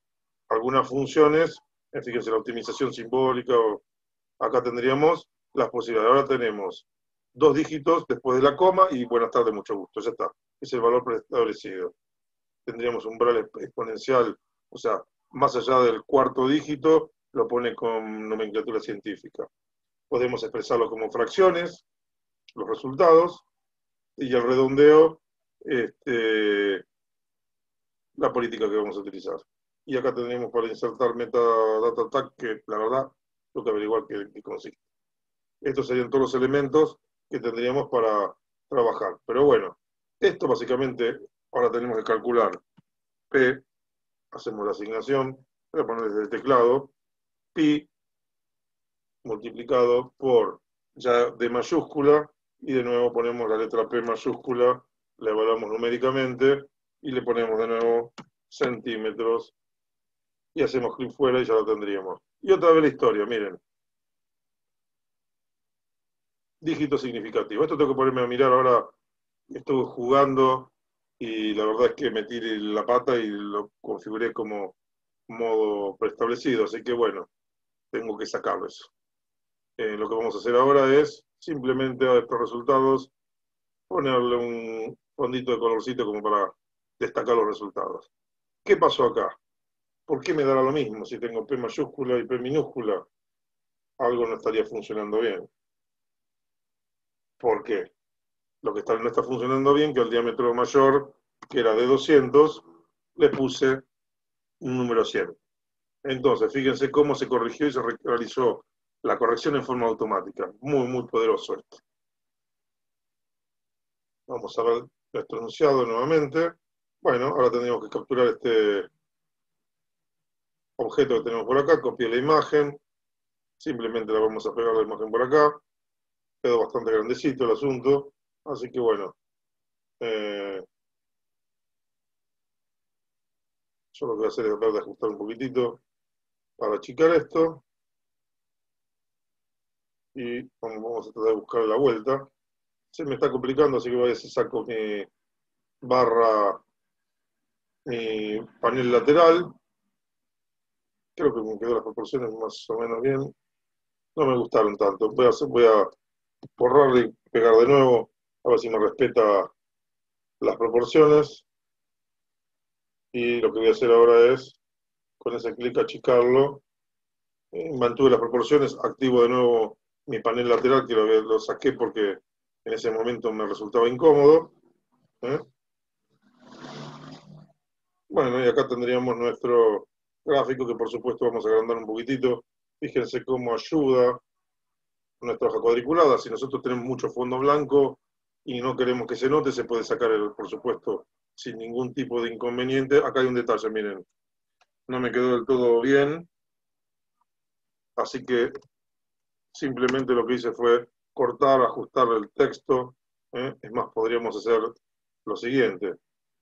algunas funciones, fíjense, la optimización simbólica, acá tendríamos las posibilidades. Ahora tenemos dos dígitos después de la coma y buenas tardes, mucho gusto, ya está. Es el valor preestablecido. Tendríamos umbral exponencial, o sea, más allá del cuarto dígito, lo pone con nomenclatura científica. Podemos expresarlo como fracciones, los resultados, y el redondeo, este, la política que vamos a utilizar. Y acá tenemos para insertar metadata tag, que la verdad, lo que averiguar qué, qué consiste. Estos serían todos los elementos que tendríamos para trabajar. Pero bueno, esto básicamente, ahora tenemos que calcular P, hacemos la asignación, voy a poner desde el teclado, pi multiplicado por ya de mayúscula y de nuevo ponemos la letra P mayúscula le evaluamos numéricamente y le ponemos de nuevo centímetros y hacemos clic fuera y ya lo tendríamos. Y otra vez la historia, miren. Dígito significativo. Esto tengo que ponerme a mirar ahora. Estuve jugando y la verdad es que metí la pata y lo configuré como modo preestablecido. Así que bueno, tengo que sacarlo eso. Eh, lo que vamos a hacer ahora es simplemente a estos resultados ponerle un fondito de colorcito como para destacar los resultados. ¿Qué pasó acá? ¿Por qué me dará lo mismo si tengo P mayúscula y P minúscula? Algo no estaría funcionando bien. ¿Por qué? Lo que está, no está funcionando bien, que el diámetro mayor, que era de 200, le puse un número 100. Entonces, fíjense cómo se corrigió y se realizó la corrección en forma automática. Muy, muy poderoso esto. Vamos a ver nuestro enunciado nuevamente. Bueno, ahora tendríamos que capturar este objeto que tenemos por acá, copié la imagen, simplemente la vamos a pegar la imagen por acá, quedó bastante grandecito el asunto, así que bueno, eh, yo lo que voy a hacer es tratar de ajustar un poquitito para achicar esto, y vamos a tratar de buscar la vuelta se me está complicando, así que voy a ver si saco mi barra, mi panel lateral. Creo que me quedó las proporciones más o menos bien. No me gustaron tanto. Voy a, hacer, voy a borrarle y pegar de nuevo, a ver si me respeta las proporciones. Y lo que voy a hacer ahora es, con ese clic, achicarlo. Eh, mantuve las proporciones, activo de nuevo mi panel lateral, que lo, saqué porque en ese momento me resultaba incómodo. ¿eh? Bueno, y acá tendríamos nuestro gráfico que por supuesto vamos a agrandar un poquitito. Fíjense cómo ayuda nuestra hoja cuadriculada. Si nosotros tenemos mucho fondo blanco y no queremos que se note, se puede sacar, el, por supuesto, sin ningún tipo de inconveniente. Acá hay un detalle, miren. No me quedó del todo bien. Así que simplemente lo que hice fue cortar, ajustar el texto. ¿eh? Es más, podríamos hacer lo siguiente,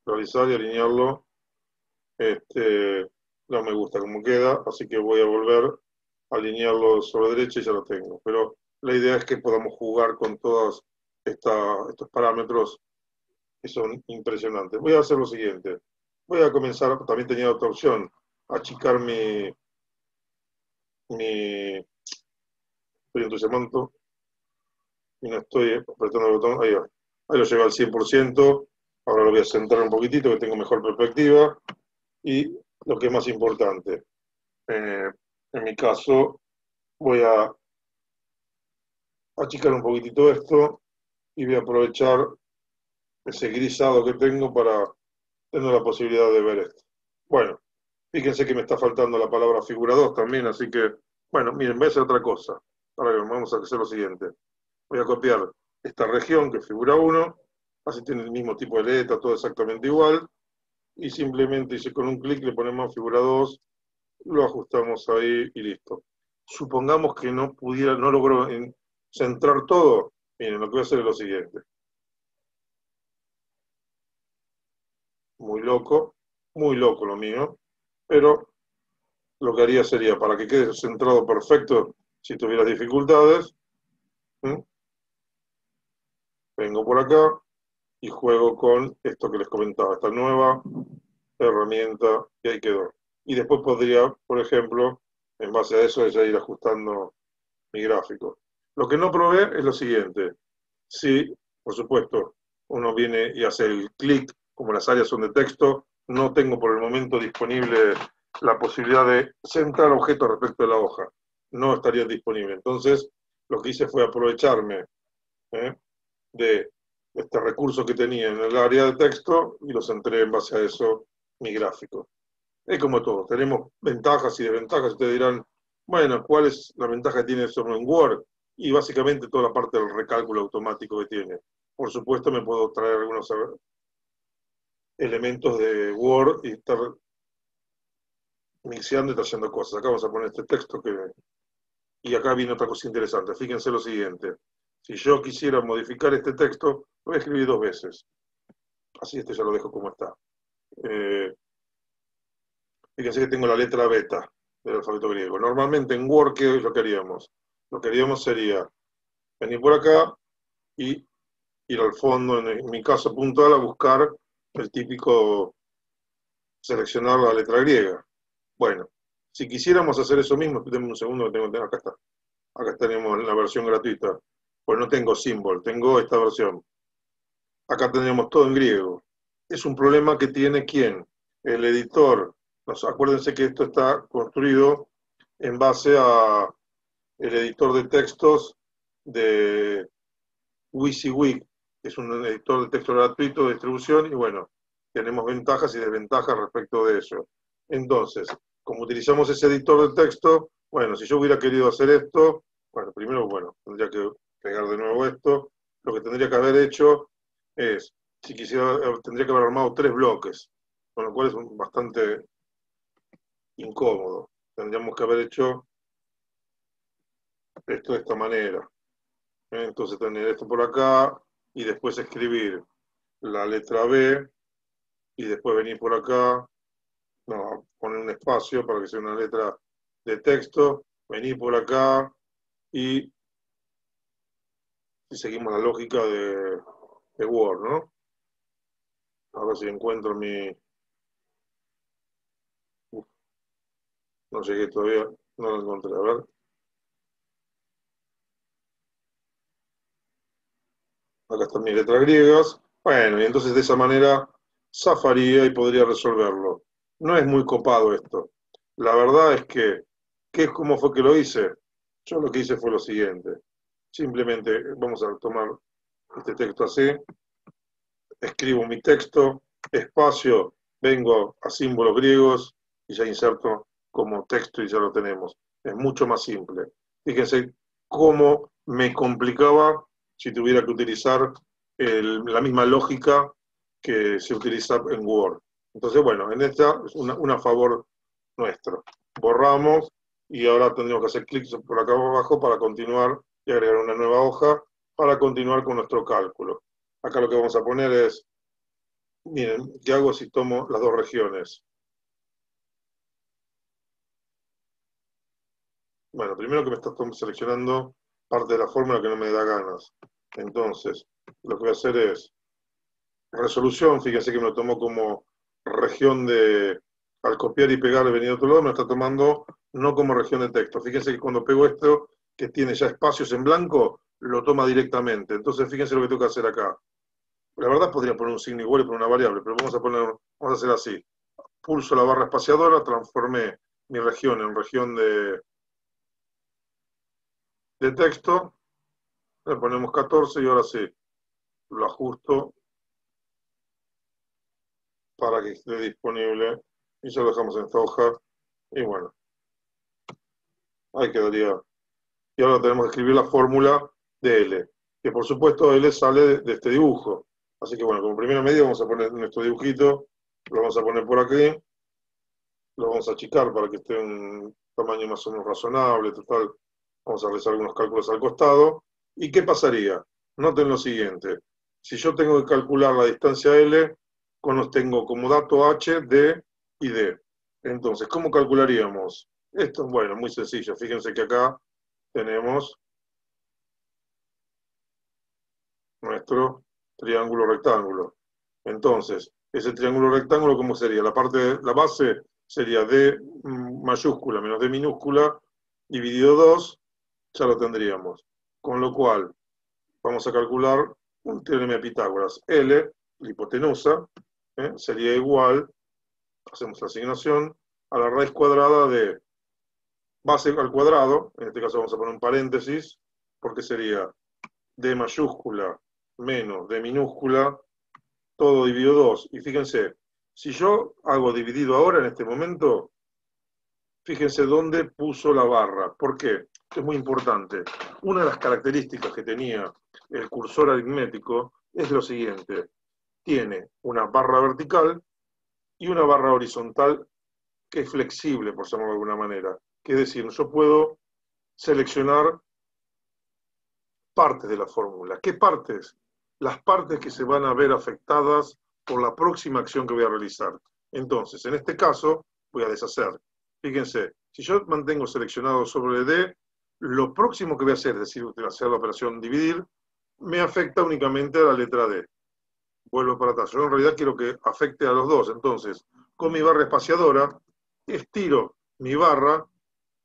realizar y alinearlo. Este, no me gusta cómo queda, así que voy a volver a alinearlo sobre derecha y ya lo tengo. Pero la idea es que podamos jugar con todos estos parámetros que son impresionantes. Voy a hacer lo siguiente. Voy a comenzar, también tenía otra opción, achicar mi, mi, estoy entusiasmando, y no estoy apretando el botón, ahí va. Ahí lo llevo al 100%, ahora lo voy a centrar un poquitito, que tengo mejor perspectiva, y lo que es más importante, eh, en mi caso, voy a achicar un poquitito esto, y voy a aprovechar ese grisado que tengo para tener la posibilidad de ver esto. Bueno, fíjense que me está faltando la palabra figura 2 también, así que, bueno, miren, voy a hacer otra cosa. Ahora vamos a hacer lo siguiente. Voy a copiar esta región que figura 1, así tiene el mismo tipo de letra, todo exactamente igual, y simplemente hice con un clic le ponemos figura 2, lo ajustamos ahí y listo. Supongamos que no pudiera, no logro centrar todo, miren, lo que voy a hacer es lo siguiente. Muy loco, muy loco lo mío, pero lo que haría sería, para que quede centrado perfecto, si tuviera dificultades, vengo por acá y juego con esto que les comentaba, esta nueva herramienta y ahí quedó. Y después podría, por ejemplo, en base a eso, ya ir ajustando mi gráfico. Lo que no probé es lo siguiente. Si, por supuesto, uno viene y hace el clic, como las áreas son de texto, no tengo por el momento disponible la posibilidad de centrar objetos respecto de la hoja. No estaría disponible. Entonces, lo que hice fue aprovecharme ¿eh? de este recurso que tenía en el área de texto y lo centré en base a eso mi gráfico. Es como todo, tenemos ventajas y desventajas. Ustedes dirán, bueno, ¿cuál es la ventaja que tiene eso en Word? Y básicamente toda la parte del recálculo automático que tiene. Por supuesto, me puedo traer algunos elementos de Word y estar mixeando y trayendo cosas. Acá vamos a poner este texto que... Y acá viene otra cosa interesante. Fíjense lo siguiente. Si yo quisiera modificar este texto, lo voy a escribir dos veces. Así este ya lo dejo como está. Eh, fíjense que tengo la letra beta del alfabeto griego. Normalmente en Word, ¿qué es lo que haríamos? Lo que haríamos sería venir por acá y ir al fondo, en, mi caso puntual, a buscar el típico seleccionar la letra griega. Bueno, si quisiéramos hacer eso mismo, espérenme un segundo tengo, acá está. Acá tenemos la versión gratuita. Pues no tengo symbol, tengo esta versión. Acá tenemos todo en griego. Es un problema que tiene quién? El editor. acuérdense que esto está construido en base a el editor de textos de WYSIWYG, es un editor de texto gratuito de distribución, y bueno, tenemos ventajas y desventajas respecto de eso. Entonces, como utilizamos ese editor de texto, bueno, si yo hubiera querido hacer esto, bueno, primero, bueno, tendría que pegar de nuevo esto. Lo que tendría que haber hecho es, si quisiera, tendría que haber armado tres bloques, con lo cual es bastante incómodo. Tendríamos que haber hecho esto de esta manera. Entonces tener esto por acá y después escribir la letra B y después venir por acá, no, poner un espacio para que sea una letra de texto, venir por acá y, seguimos la lógica de, de Word, ¿no? A ver si encuentro mi... no llegué todavía, no lo encontré, a ver. Acá están mis letras griegas. Bueno, y entonces de esa manera zafaría y podría resolverlo. No es muy copado esto. La verdad es que, ¿qué es cómo fue que lo hice? Yo lo que hice fue lo siguiente. Simplemente vamos a tomar este texto así, escribo mi texto, espacio, vengo a símbolos griegos y ya inserto como texto y ya lo tenemos. Es mucho más simple. Fíjense cómo me complicaba si tuviera que utilizar la misma lógica que se utiliza en Word. Entonces, bueno, en esta es una, a favor nuestro. Borramos y ahora tendríamos que hacer clic por acá abajo para continuar y agregar una nueva hoja para continuar con nuestro cálculo. Acá lo que vamos a poner es, miren, ¿qué hago si tomo las dos regiones? Bueno, primero que me está seleccionando parte de la fórmula que no me da ganas. Entonces, lo que voy a hacer es resolución, fíjense que me lo tomó como región de, al copiar y pegar he venido otro lado, me está tomando no como región de texto. Fíjense que cuando pego esto, que tiene ya espacios en blanco, lo toma directamente. Entonces, fíjense lo que tengo que hacer acá. La verdad podría poner un signo igual y poner una variable, pero vamos a poner, vamos a hacer así. Pulso la barra espaciadora, transformé mi región en región de, de texto, le ponemos 14 y ahora sí, lo ajusto para que esté disponible y ya lo dejamos en esta hoja y bueno, ahí quedaría. Y ahora tenemos que escribir la fórmula de L, que por supuesto L sale de, este dibujo. Así que bueno, como primera medida vamos a poner nuestro dibujito, lo vamos a poner por aquí, lo vamos a achicar para que esté un tamaño más o menos razonable, total, vamos a realizar algunos cálculos al costado. ¿Y qué pasaría? Noten lo siguiente, si yo tengo que calcular la distancia L, tengo como dato H, D y D. Entonces, ¿cómo calcularíamos? Esto es bueno, muy sencillo. Fíjense que acá tenemos nuestro triángulo rectángulo. Entonces, ese triángulo rectángulo, ¿cómo sería? La parte, la base sería D mayúscula menos D minúscula dividido 2, ya lo tendríamos. Con lo cual, vamos a calcular un teorema de Pitágoras. L, la hipotenusa, ¿eh? sería igual, hacemos la asignación, a la raíz cuadrada de base al cuadrado, en este caso vamos a poner un paréntesis, porque sería D mayúscula menos D minúscula, todo dividido 2. Y fíjense, si yo hago dividido ahora en este momento, fíjense dónde puso la barra. ¿Por qué? es muy importante. Una de las características que tenía el cursor aritmético es lo siguiente. Tiene una barra vertical y una barra horizontal que es flexible, por llamarlo de alguna manera. Que es decir, yo puedo seleccionar partes de la fórmula. ¿Qué partes? Las partes que se van a ver afectadas por la próxima acción que voy a realizar. Entonces, en este caso, voy a deshacer. Fíjense, si yo mantengo seleccionado sobre D, lo próximo que voy a hacer, es decir, hacer la operación dividir, me afecta únicamente a la letra D. Vuelvo para atrás. Yo en realidad quiero que afecte a los dos. Entonces, con mi barra espaciadora, estiro mi barra,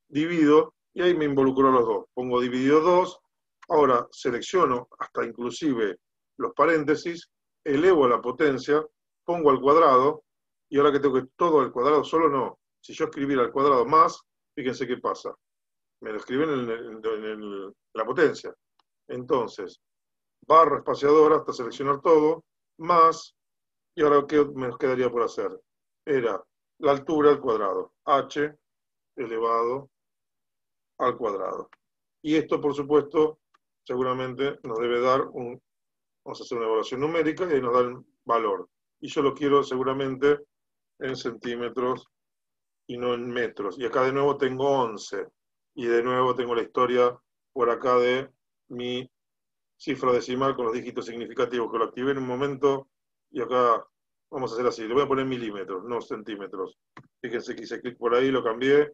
divido, y ahí me involucro los dos. Pongo dividido 2, ahora selecciono hasta inclusive los paréntesis, elevo la potencia, pongo al cuadrado, y ahora que tengo que todo al cuadrado solo no. Si yo escribiera al cuadrado más, fíjense qué pasa. Me lo escriben en, la potencia. Entonces, barra espaciadora hasta seleccionar todo, más, y ahora ¿qué me quedaría por hacer? Era la altura al cuadrado, h elevado al cuadrado. Y esto, por supuesto, seguramente nos debe dar un, vamos a hacer una evaluación numérica y nos da el valor. Y yo lo quiero seguramente en centímetros y no en metros. Y acá de nuevo tengo 11. Y de nuevo tengo la historia por acá de mi cifra decimal con los dígitos significativos, que lo activé en un momento y acá vamos a hacer así. Le voy a poner milímetros, no centímetros. Fíjense que hice clic por ahí, lo cambié,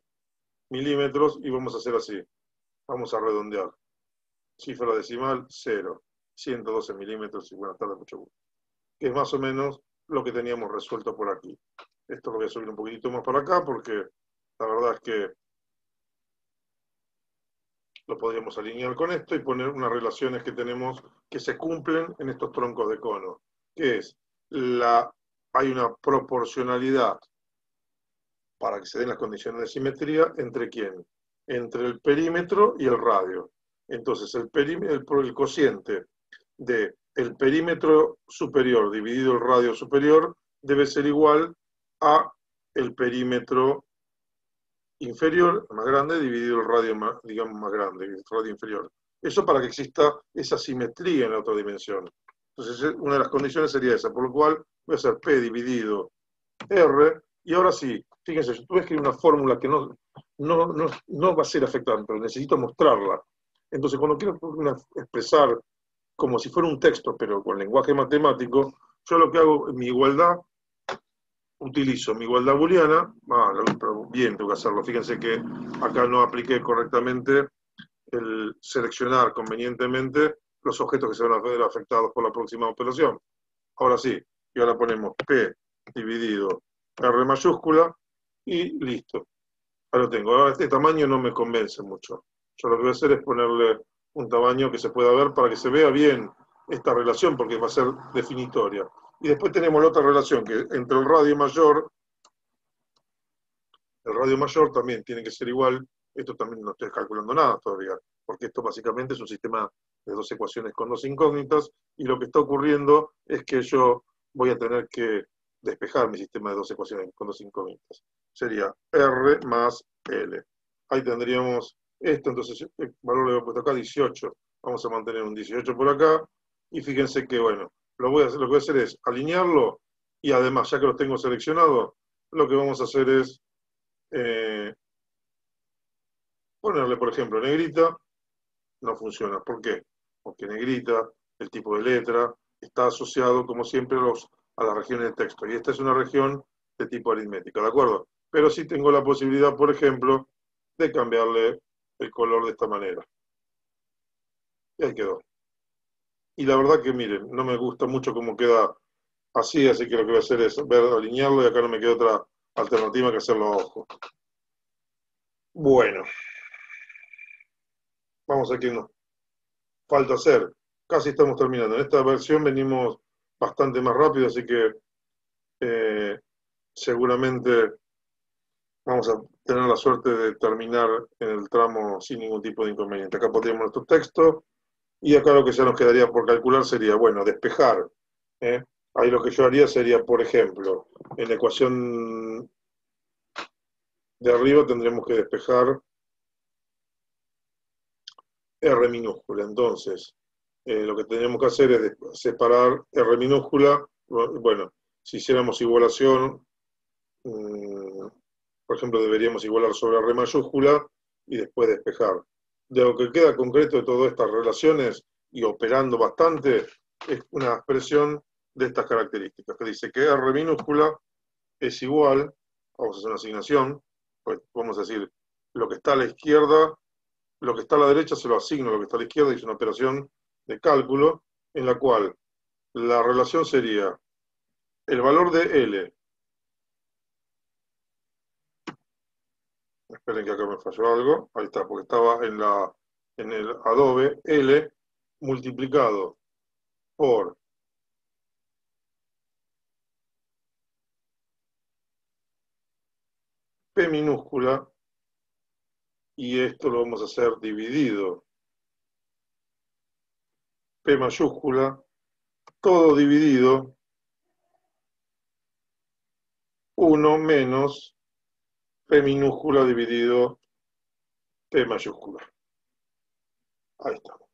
milímetros y vamos a hacer así. Vamos a redondear. Cifra decimal, 0. 112 milímetros y buenas tardes, mucho gusto. Que es más o menos lo que teníamos resuelto por aquí. Esto lo voy a subir un poquitito más para acá porque la verdad es que lo podríamos alinear con esto y poner unas relaciones que tenemos que se cumplen en estos troncos de cono, que es la, hay una proporcionalidad para que se den las condiciones de simetría entre quién, entre el perímetro y el radio. Entonces el, perímetro, el cociente de el perímetro superior dividido el radio superior debe ser igual a el perímetro inferior, más grande, dividido el radio, más, digamos, más grande, el radio inferior. Eso para que exista esa simetría en la otra dimensión. Entonces, una de las condiciones sería esa, por lo cual voy a hacer P dividido R, y ahora sí, fíjense, yo tuve que escribir una fórmula que no, no, no, va a ser afectante, pero necesito mostrarla. Entonces, cuando quiero expresar como si fuera un texto, pero con lenguaje matemático, yo lo que hago mi igualdad utilizo mi igualdad booleana, ah, bien, tengo que hacerlo, fíjense que acá no apliqué correctamente el seleccionar convenientemente los objetos que se van a ver afectados por la próxima operación. Ahora sí, y ahora ponemos P dividido R mayúscula y listo. Ahora lo tengo. Ahora este tamaño no me convence mucho. Yo lo que voy a hacer es ponerle un tamaño que se pueda ver para que se vea bien esta relación, porque va a ser definitoria. Y después tenemos la otra relación, que entre el radio mayor, el radio mayor también tiene que ser igual, esto también no estoy calculando nada todavía, porque esto básicamente es un sistema de dos ecuaciones con dos incógnitas, y lo que está ocurriendo es que yo voy a tener que despejar mi sistema de dos ecuaciones con dos incógnitas. Sería R más L. Ahí tendríamos esto, entonces el valor le he puesto acá 18. Vamos a mantener un 18 por acá, y fíjense que, bueno, lo, voy a hacer, lo que voy a hacer es alinearlo y además, ya que lo tengo seleccionado, lo que vamos a hacer es eh, ponerle, por ejemplo, negrita, no funciona. ¿Por qué? Porque negrita, el tipo de letra, está asociado, como siempre, los, a las regiones de texto. Y esta es una región de tipo aritmética, ¿de acuerdo? Pero sí tengo la posibilidad, por ejemplo, de cambiarle el color de esta manera. Y ahí quedó. Y la verdad que miren, no me gusta mucho cómo queda así, así que lo que voy a hacer es ver, alinearlo y acá no me queda otra alternativa que hacerlo a ojo. Bueno, vamos a ver qué nos falta hacer. Casi estamos terminando. En esta versión venimos bastante más rápido, así que eh, seguramente vamos a tener la suerte de terminar en el tramo sin ningún tipo de inconveniente. Acá podríamos nuestro texto. Y acá lo que ya nos quedaría por calcular sería, bueno, despejar. ¿eh? Ahí lo que yo haría sería, por ejemplo, en la ecuación de arriba tendremos que despejar R minúscula. Entonces, eh, lo que tendríamos que hacer es separar R minúscula. Bueno, si hiciéramos igualación, mm, por ejemplo, deberíamos igualar sobre R mayúscula y después despejar de lo que queda concreto de todas estas relaciones y operando bastante, es una expresión de estas características, que dice que R minúscula es igual, vamos a hacer una asignación, pues vamos a decir, lo que está a la izquierda, lo que está a la derecha se lo asigno, lo que está a la izquierda, es una operación de cálculo, en la cual la relación sería el valor de L. Esperen que acá me falló algo. Ahí está, porque estaba en, la, en el Adobe L multiplicado por P minúscula y esto lo vamos a hacer dividido. P mayúscula, todo dividido 1 menos P minúscula dividido P mayúscula. Ahí estamos.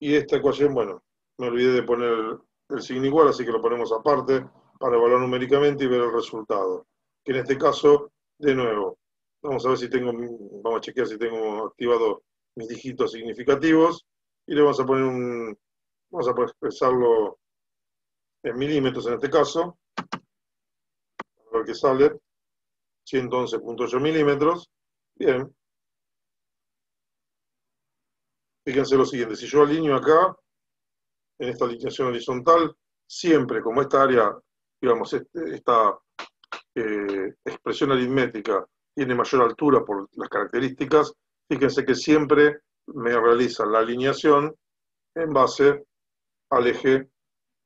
Y esta ecuación, bueno, me olvidé de poner el signo igual, así que lo ponemos aparte para evaluar numéricamente y ver el resultado. Que en este caso, de nuevo, vamos a ver si tengo, vamos a chequear si tengo activado mis dígitos significativos y le vamos a poner un, vamos a expresarlo en milímetros en este caso, a ver qué sale, 111.8 milímetros, bien, Fíjense lo siguiente, si yo alineo acá, en esta alineación horizontal, siempre como esta área, digamos, este, esta eh, expresión aritmética tiene mayor altura por las características, fíjense que siempre me realiza la alineación en base al eje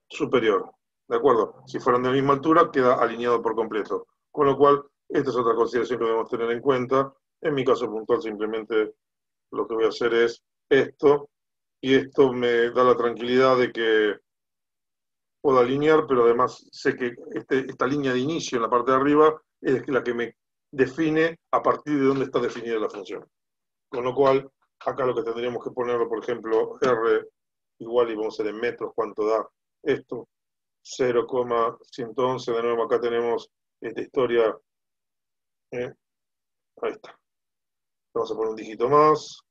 superior. ¿De acuerdo? Si fueran de la misma altura, queda alineado por completo. Con lo cual, esta es otra consideración que debemos tener en cuenta. En mi caso puntual, simplemente lo que voy a hacer es esto, y esto me da la tranquilidad de que puedo alinear, pero además sé que este, esta línea de inicio en la parte de arriba es la que me define a partir de dónde está definida la función. Con lo cual, acá lo que tendríamos que poner, por ejemplo, R igual, y vamos a ver en metros cuánto da esto, 0,111, de nuevo acá tenemos esta historia, ¿eh? ahí está. Vamos a poner un dígito más,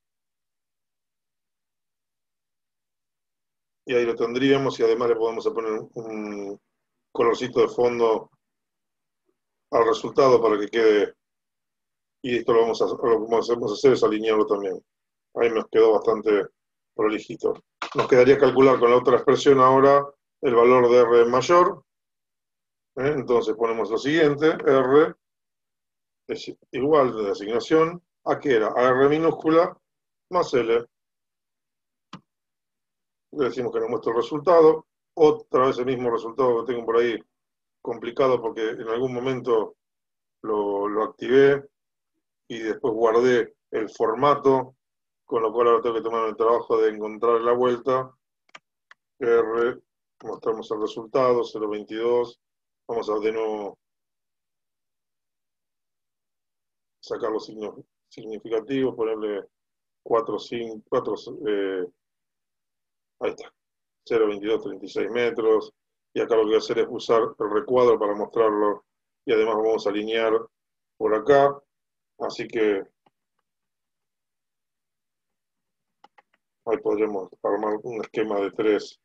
y ahí lo tendríamos y además le podemos poner un colorcito de fondo al resultado para que quede y esto lo vamos a, lo que vamos a hacer es alinearlo también ahí nos quedó bastante prolijito nos quedaría calcular con la otra expresión ahora el valor de R mayor ¿eh? entonces ponemos lo siguiente R es igual de asignación a que era a R minúscula más L le decimos que nos muestra el resultado, otra vez el mismo resultado que tengo por ahí, complicado porque en algún momento lo, activé y después guardé el formato, con lo cual ahora tengo que tomar el trabajo de encontrar la vuelta. R, mostramos el resultado, 0.22. Vamos a de nuevo sacar los signos significativos, ponerle 4, 5, 4 eh, Ahí está. 0.2236 metros. Y acá lo que voy a hacer es usar el recuadro para mostrarlo. Y además vamos a alinear por acá. Así que ahí podremos armar un esquema de tres,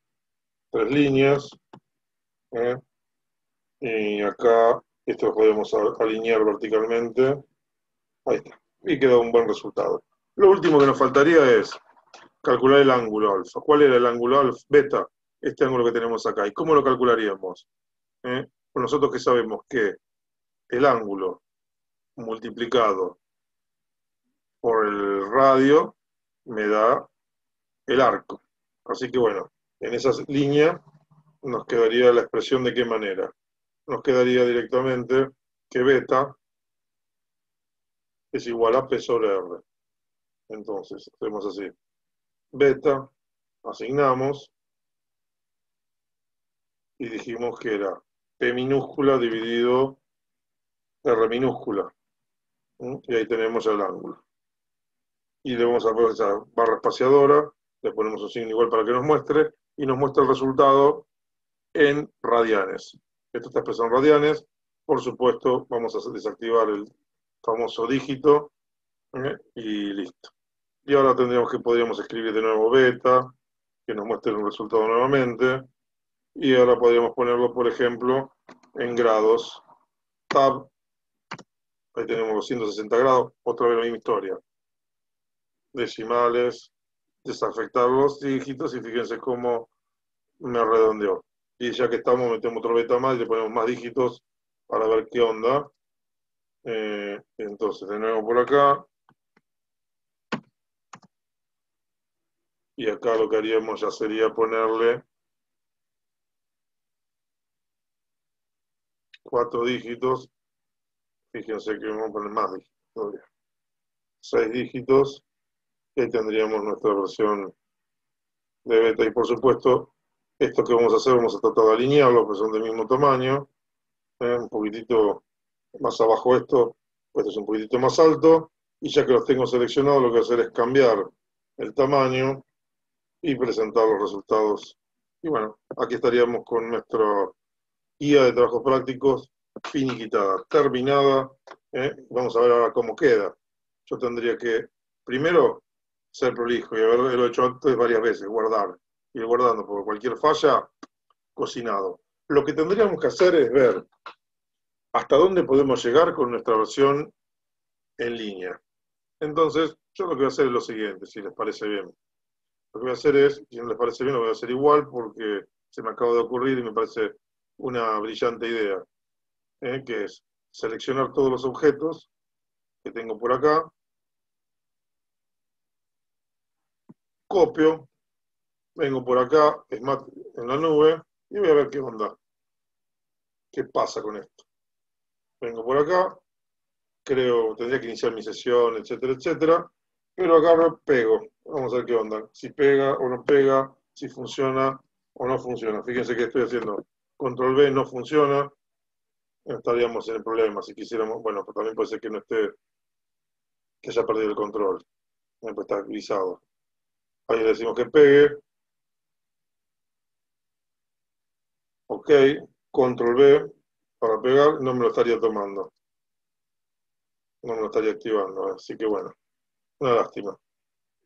tres líneas. ¿eh? Y acá esto lo podemos alinear verticalmente. Ahí está. Y queda un buen resultado. Lo último que nos faltaría es calcular el ángulo alfa. ¿Cuál era el ángulo alfa? Beta, este ángulo que tenemos acá. ¿Y cómo lo calcularíamos? Pues nosotros que sabemos que el ángulo multiplicado por el radio me da el arco. Así que bueno, en esa línea nos quedaría la expresión de qué manera. Nos quedaría directamente que beta es igual a P sobre R. Entonces, hacemos así beta, asignamos y dijimos que era P minúscula dividido R minúscula. Y ahí tenemos el ángulo. Y le vamos a poner esa barra espaciadora, le ponemos un signo igual para que nos muestre, y nos muestra el resultado en radianes. Esto está expresado en radianes. Por supuesto, vamos a desactivar el famoso dígito ¿eh? y listo. Y ahora tendríamos que podríamos escribir de nuevo beta, que nos muestre un resultado nuevamente. y ahora podríamos ponerlo, por ejemplo, en grados. Tab, ahí tenemos los 160 grados, otra vez la misma historia. Decimales, desafectar los dígitos y fíjense cómo me redondeó. Y ya que estamos, metemos otro beta más y le ponemos más dígitos para ver qué onda. Eh, entonces, de nuevo por acá. Y acá lo que haríamos ya sería ponerle cuatro dígitos. Fíjense que vamos a poner más dígitos Seis dígitos. Y tendríamos nuestra versión de beta. Y por supuesto, esto que vamos a hacer, vamos a tratar de alinearlo, pues son del mismo tamaño. Eh, un poquitito más abajo esto, pues es un poquitito más alto. Y ya que los tengo seleccionados, lo que voy a hacer es cambiar el tamaño y presentar los resultados. Y bueno, aquí estaríamos con nuestra guía de trabajos prácticos finiquitada, terminada. ¿eh? Vamos a ver ahora cómo queda. Yo tendría que, primero, ser prolijo y haberlo hecho antes varias veces, guardar, ir guardando, por cualquier falla, cocinado. Lo que tendríamos que hacer es ver hasta dónde podemos llegar con nuestra versión en línea. Entonces, yo lo que voy a hacer es lo siguiente, si les parece bien. Lo que voy a hacer es, si no les parece bien, lo voy a hacer igual porque se me acaba de ocurrir y me parece una brillante idea, ¿eh? que es seleccionar todos los objetos que tengo por acá, copio, vengo por acá, es en la nube, y voy a ver qué onda, qué pasa con esto. Vengo por acá, creo, tendría que iniciar mi sesión, etcétera, etcétera, pero agarro, pego. Vamos a ver qué onda. Si pega o no pega, si funciona o no funciona. Fíjense que estoy haciendo control B, no funciona. Estaríamos en el problema. Si quisiéramos, bueno, pues también puede ser que no esté, que haya perdido el control. Pues está grisado. Ahí le decimos que pegue. Ok, control B para pegar, no me lo estaría tomando. No me lo estaría activando, así que bueno. Una lástima.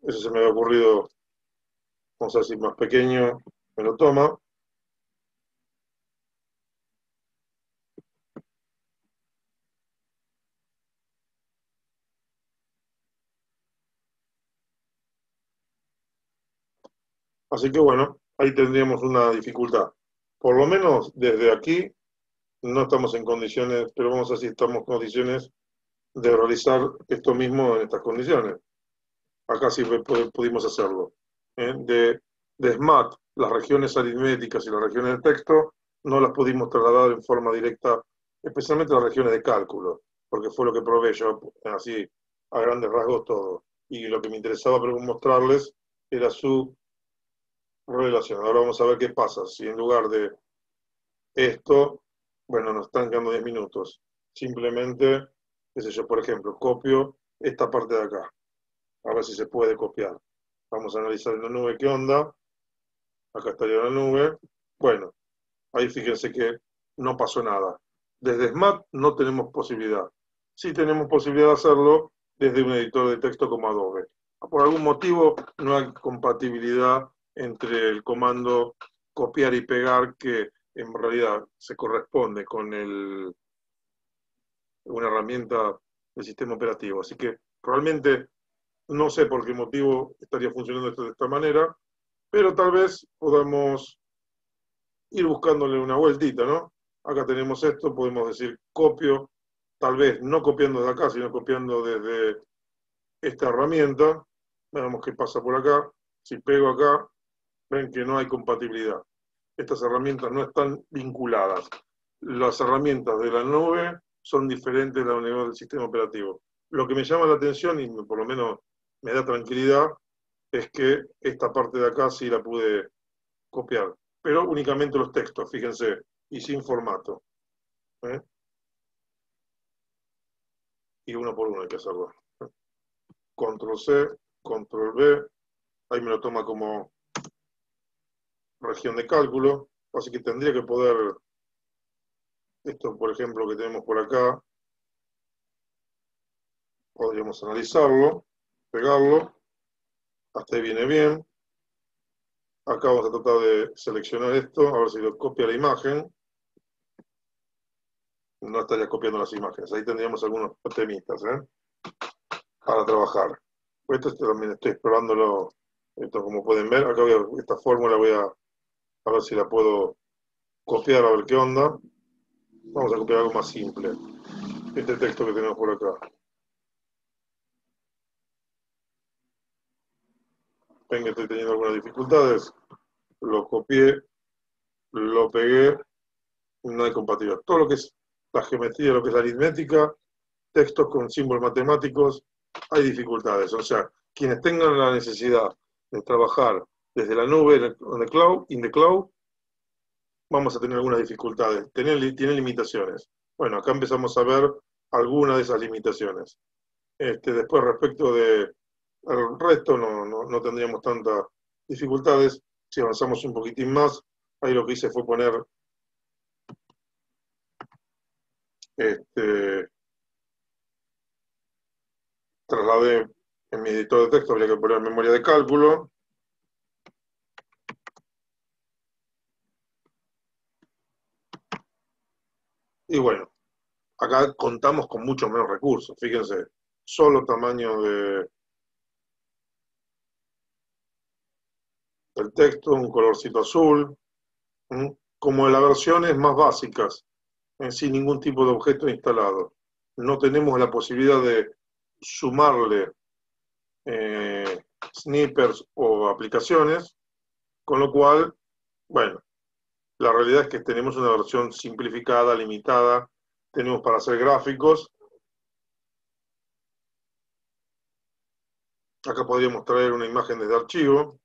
Eso se me había ocurrido, vamos a decir, más pequeño, me lo toma. Así que bueno, ahí tendríamos una dificultad. Por lo menos desde aquí no estamos en condiciones, pero vamos a decir, estamos en condiciones de realizar esto mismo en estas condiciones. Acá sí pudimos hacerlo. ¿eh? De, de SMAT, las regiones aritméticas y las regiones de texto, no las pudimos trasladar en forma directa, especialmente las regiones de cálculo, porque fue lo que probé yo, así a grandes rasgos todo. Y lo que me interesaba mostrarles era su relación. Ahora vamos a ver qué pasa. Si en lugar de esto, bueno, nos están quedando 10 minutos. Simplemente, qué sé yo, por ejemplo, copio esta parte de acá a ver si se puede copiar. Vamos a analizar en la nube qué onda. Acá estaría la nube. Bueno, ahí fíjense que no pasó nada. Desde SMAT no tenemos posibilidad. Sí tenemos posibilidad de hacerlo desde un editor de texto como Adobe. Por algún motivo no hay compatibilidad entre el comando copiar y pegar que en realidad se corresponde con el, una herramienta del sistema operativo. Así que realmente no sé por qué motivo estaría funcionando esto de esta manera, pero tal vez podamos ir buscándole una vueltita, ¿no? Acá tenemos esto, podemos decir copio, tal vez no copiando de acá, sino copiando desde esta herramienta. Veamos qué pasa por acá. Si pego acá, ven que no hay compatibilidad. Estas herramientas no están vinculadas. Las herramientas de la nube son diferentes de la unidad del sistema operativo. Lo que me llama la atención, y por lo menos me da tranquilidad es que esta parte de acá sí la pude copiar, pero únicamente los textos, fíjense, y sin formato. ¿eh? Y uno por uno hay que hacerlo. Control C, Control B, ahí me lo toma como región de cálculo, así que tendría que poder, esto por ejemplo que tenemos por acá, podríamos analizarlo pegarlo, hasta ahí viene bien. Acá vamos a tratar de seleccionar esto, a ver si lo copia la imagen. No estaría copiando las imágenes. Ahí tendríamos algunos temitas ¿eh? para trabajar. Esto también estoy explorándolo, esto como pueden ver. Acá esta fórmula voy a, a ver si la puedo copiar, a ver qué onda. Vamos a copiar algo más simple. Este texto que tenemos por acá. ven que estoy teniendo algunas dificultades, lo copié, lo pegué, no hay compatibilidad. Todo lo que es la geometría, lo que es la aritmética, textos con símbolos matemáticos, hay dificultades. O sea, quienes tengan la necesidad de trabajar desde la nube en el cloud, in the cloud, vamos a tener algunas dificultades, tiene, tiene limitaciones. Bueno, acá empezamos a ver algunas de esas limitaciones. Este, después, respecto de el resto no, tendríamos tantas dificultades. Si avanzamos un poquitín más, ahí lo que hice fue poner este, trasladé en mi editor de texto, habría que poner memoria de cálculo. Y bueno, acá contamos con mucho menos recursos. Fíjense, solo tamaño de el texto, un colorcito azul, como en las versiones más básicas, sin ningún tipo de objeto instalado. No tenemos la posibilidad de sumarle eh, snippers o aplicaciones, con lo cual, bueno, la realidad es que tenemos una versión simplificada, limitada, tenemos para hacer gráficos. Acá podríamos traer una imagen desde archivo.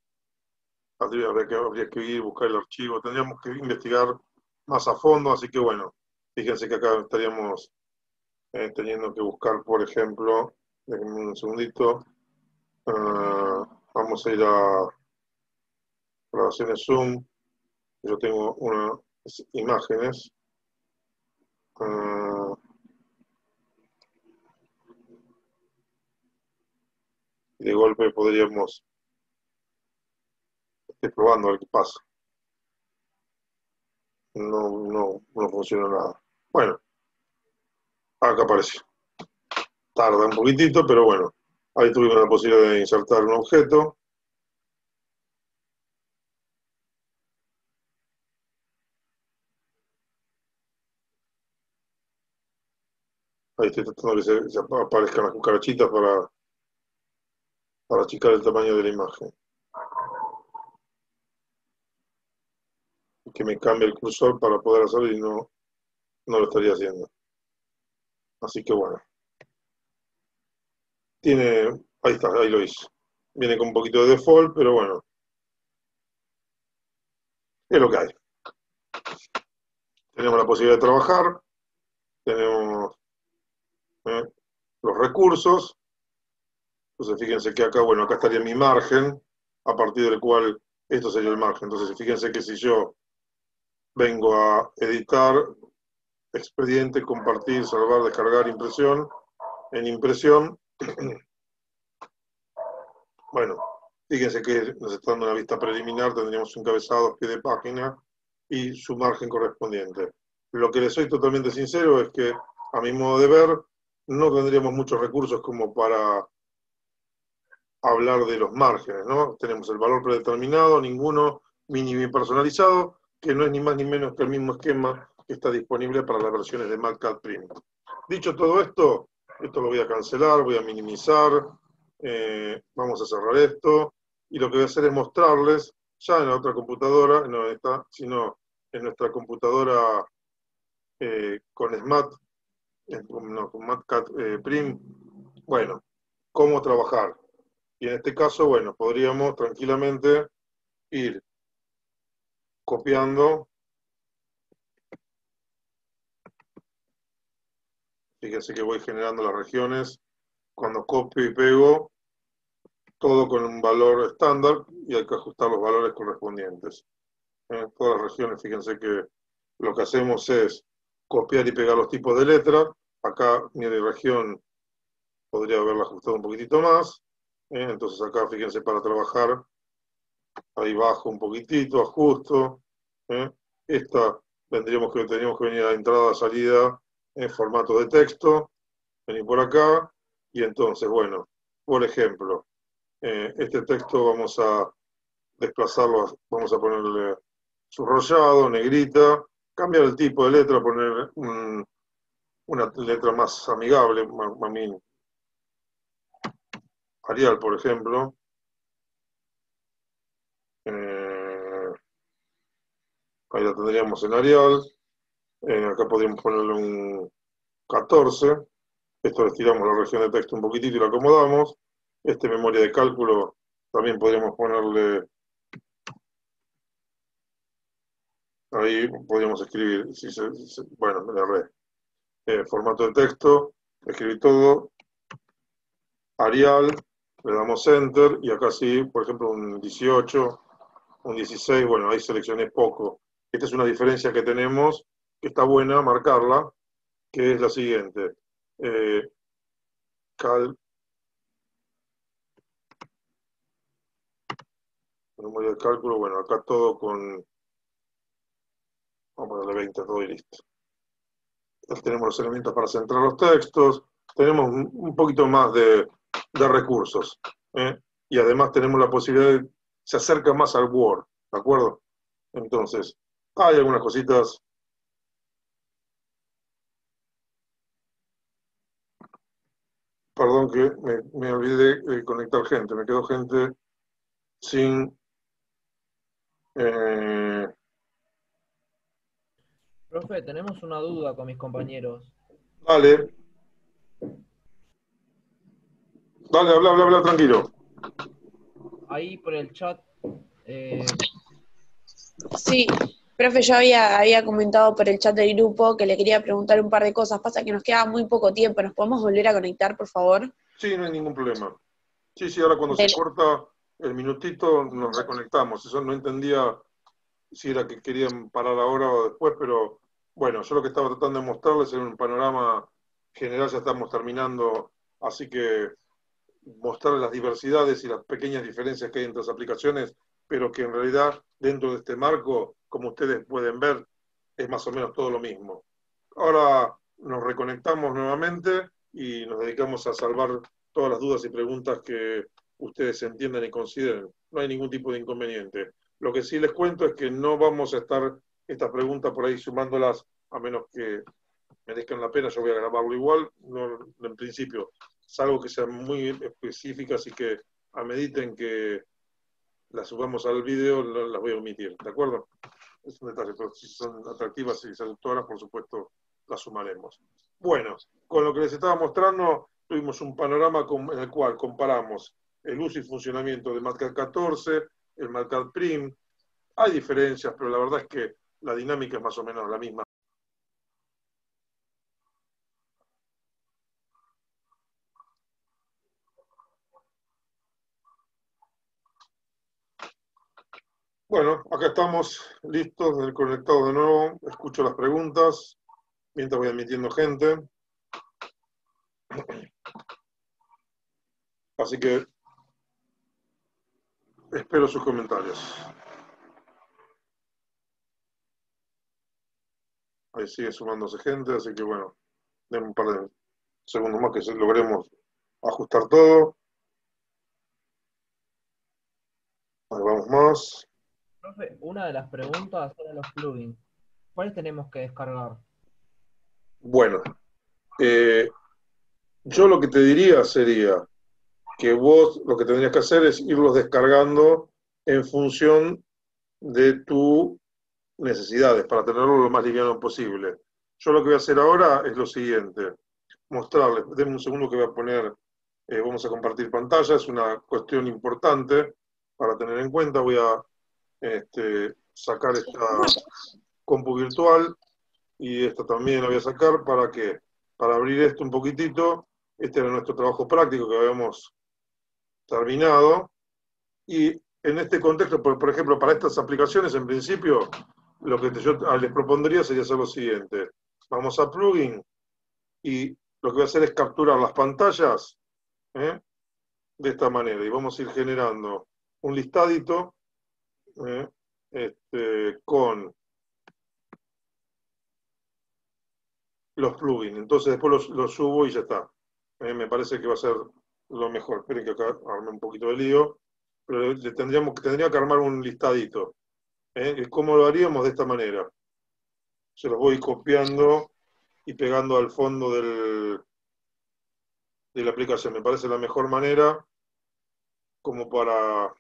Habría, que, habría que ir buscar el archivo, tendríamos que investigar más a fondo, así que bueno, fíjense que acá estaríamos eh, teniendo que buscar, por ejemplo, déjenme un segundito, ah, vamos a ir a grabaciones Zoom, yo tengo unas imágenes, uh, de golpe podríamos Estoy probando a ver qué pasa. No, no, no funciona nada. Bueno, acá aparece. Tarda un poquitito, pero bueno. Ahí tuvimos la posibilidad de insertar un objeto. Estoy tratando que se, aparezcan las cucarachitas para, para achicar el tamaño de la imagen. que me cambie el cursor para poder hacerlo y no, no lo estaría haciendo. Así que bueno. Tiene, ahí está, ahí lo hice. Viene con un poquito de default, pero bueno. Es lo que hay. Tenemos la posibilidad de trabajar. Tenemos eh, los recursos. Entonces fíjense que acá, bueno, acá estaría mi margen, a partir del cual esto sería el margen. Entonces fíjense que si yo vengo a editar, expediente, compartir, salvar, descargar, impresión. En impresión, bueno, fíjense que nos está dando una vista preliminar, tendríamos un encabezado, pie de página y su margen correspondiente. Lo que les soy totalmente sincero es que, a mi modo de ver, no tendríamos muchos recursos como para hablar de los márgenes, ¿no? Tenemos el valor predeterminado, ninguno mínimo personalizado, que no es ni más ni menos que el mismo esquema que está disponible para las versiones de MatCat Print. Dicho todo esto, esto lo voy a cancelar, voy a minimizar, eh, vamos a cerrar esto, y lo que voy a hacer es mostrarles, ya en la otra computadora, no está, sino en nuestra computadora eh, con SMAT, no, con MatCat eh, Print, bueno, cómo trabajar. Y en este caso, bueno, podríamos tranquilamente ir copiando. Fíjense que voy generando las regiones. Cuando copio y pego, todo con un valor estándar y hay que ajustar los valores correspondientes. En todas las regiones, fíjense que lo que hacemos es copiar y pegar los tipos de letra. Acá mi región podría haberla ajustado un poquitito más. Entonces acá, fíjense, para trabajar ahí bajo un poquitito, ajusto. ¿eh? Esta vendríamos que teníamos que venir a entrada, salida en formato de texto. Venir por acá. Y entonces, bueno, por ejemplo, eh, este texto vamos a desplazarlo, vamos a ponerle subrayado, negrita, cambiar el tipo de letra, poner una letra más amigable, Arial, por ejemplo. Eh, ahí la tendríamos en Arial. Eh, acá podríamos ponerle un 14. Esto le estiramos la región de texto un poquitito y lo acomodamos. Este memoria de cálculo también podríamos ponerle... Ahí podríamos escribir, bueno, me la eh, formato de texto, escribir todo, Arial, le damos Enter y acá sí, por ejemplo, un 18, un 16, bueno, ahí seleccioné poco. Esta es una diferencia que tenemos, que está buena marcarla, que es la siguiente. Eh, cal memoria de cálculo, bueno, acá todo con, vamos a darle 20 todo y listo. Tenemos los elementos para centrar los textos, tenemos un poquito más de, recursos. ¿eh? Y además tenemos la posibilidad de, se acerca más al Word, ¿de acuerdo? Entonces, hay algunas cositas. Perdón que me, olvidé de conectar gente, me quedó gente sin... Eh... Profe, tenemos una duda con mis compañeros. Vale. Dale, habla, habla, habla, tranquilo. Ahí por el chat. Eh... Sí, profe, yo había, había comentado por el chat del grupo que le quería preguntar un par de cosas. Pasa que nos queda muy poco tiempo. ¿Nos podemos volver a conectar, por favor? Sí, no hay ningún problema. Sí, sí, ahora cuando se corta el minutito nos reconectamos. Eso no entendía si era que querían parar ahora o después, pero bueno, yo lo que estaba tratando de mostrarles era un panorama general, ya estamos terminando, así que mostrar las diversidades y las pequeñas diferencias que hay entre las aplicaciones, pero que en realidad dentro de este marco, como ustedes pueden ver, es más o menos todo lo mismo. Ahora nos reconectamos nuevamente y nos dedicamos a salvar todas las dudas y preguntas que ustedes entiendan y consideren. No hay ningún tipo de inconveniente. Lo que sí les cuento es que no vamos a estar estas preguntas por ahí sumándolas, a menos que merezcan la pena, yo voy a grabarlo igual, no, en principio salvo que sean muy específicas y que a medida en que las subamos al vídeo las voy a omitir, ¿de acuerdo? Es un detalle, pero si son atractivas y seductoras, por supuesto, las sumaremos. Bueno, con lo que les estaba mostrando, tuvimos un panorama en el cual comparamos el uso y funcionamiento de Matcat 14, el Matcat Prim. Hay diferencias, pero la verdad es que la dinámica es más o menos la misma. Bueno, acá estamos listos, conectados de nuevo. Escucho las preguntas mientras voy admitiendo gente. Así que espero sus comentarios. Ahí sigue sumándose gente, así que bueno, den un par de segundos más que logremos ajustar todo. Ahí vamos más una de las preguntas era los plugins. ¿Cuáles tenemos que descargar? Bueno, eh, yo lo que te diría sería que vos lo que tendrías que hacer es irlos descargando en función de tus necesidades, para tenerlo lo más liviano posible. Yo lo que voy a hacer ahora es lo siguiente, mostrarles, denme un segundo que voy a poner, eh, vamos a compartir pantalla, es una cuestión importante para tener en cuenta, voy a este, sacar esta compu virtual y esta también la voy a sacar para que para abrir esto un poquitito. Este era nuestro trabajo práctico que habíamos terminado. Y en este contexto, por, por ejemplo, para estas aplicaciones, en principio, lo que yo les propondría sería hacer lo siguiente. Vamos a plugin y lo que voy a hacer es capturar las pantallas ¿eh? de esta manera. Y vamos a ir generando un listadito ¿eh? este, con los plugins. Entonces después los, los subo y ya está. Eh, me parece que va a ser lo mejor. Esperen que acá arme un poquito de lío. Pero le tendríamos, tendría que armar un listadito. ¿Eh? ¿Cómo lo haríamos de esta manera? Se los voy copiando y pegando al fondo del, de la aplicación. Me parece la mejor manera como para...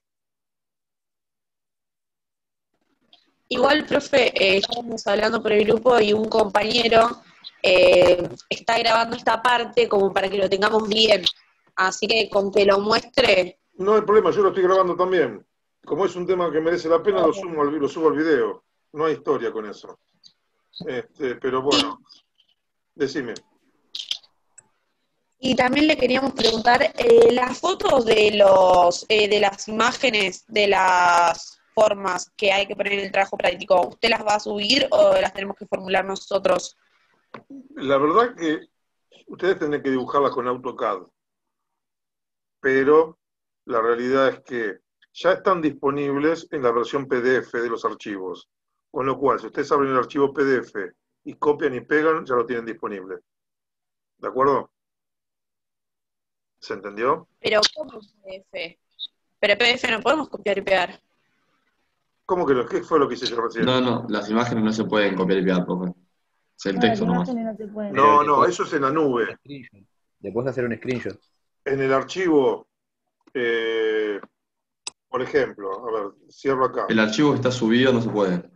Igual, profe, eh, estábamos hablando por el grupo y un compañero eh, está grabando esta parte como para que lo tengamos bien. Así que con que lo muestre. No hay problema, yo lo estoy grabando también. Como es un tema que merece la pena, lo subo al, lo subo al video. No hay historia con eso. Este, pero bueno, decime. Y también le queríamos preguntar, eh, las fotos de los eh, de las imágenes de las formas que hay que poner en el trabajo práctico, ¿usted las va a subir o las tenemos que formular nosotros? La verdad que ustedes tienen que dibujarlas con AutoCAD, pero la realidad es que ya están disponibles en la versión PDF de los archivos, con lo cual si ustedes abren el archivo PDF y copian y pegan, ya lo tienen disponible. ¿De acuerdo? ¿Se entendió? Pero ¿cómo PDF? Pero PDF no podemos copiar y pegar. ¿Cómo que lo, qué fue lo que hice yo recién? No, no, las imágenes no se pueden copiar y pegar, profe. Es el texto nomás. No, no, eso es en la nube. Le puedes hacer un screenshot. En el archivo, eh, por ejemplo, a ver, cierro acá. El archivo que está subido no se puede.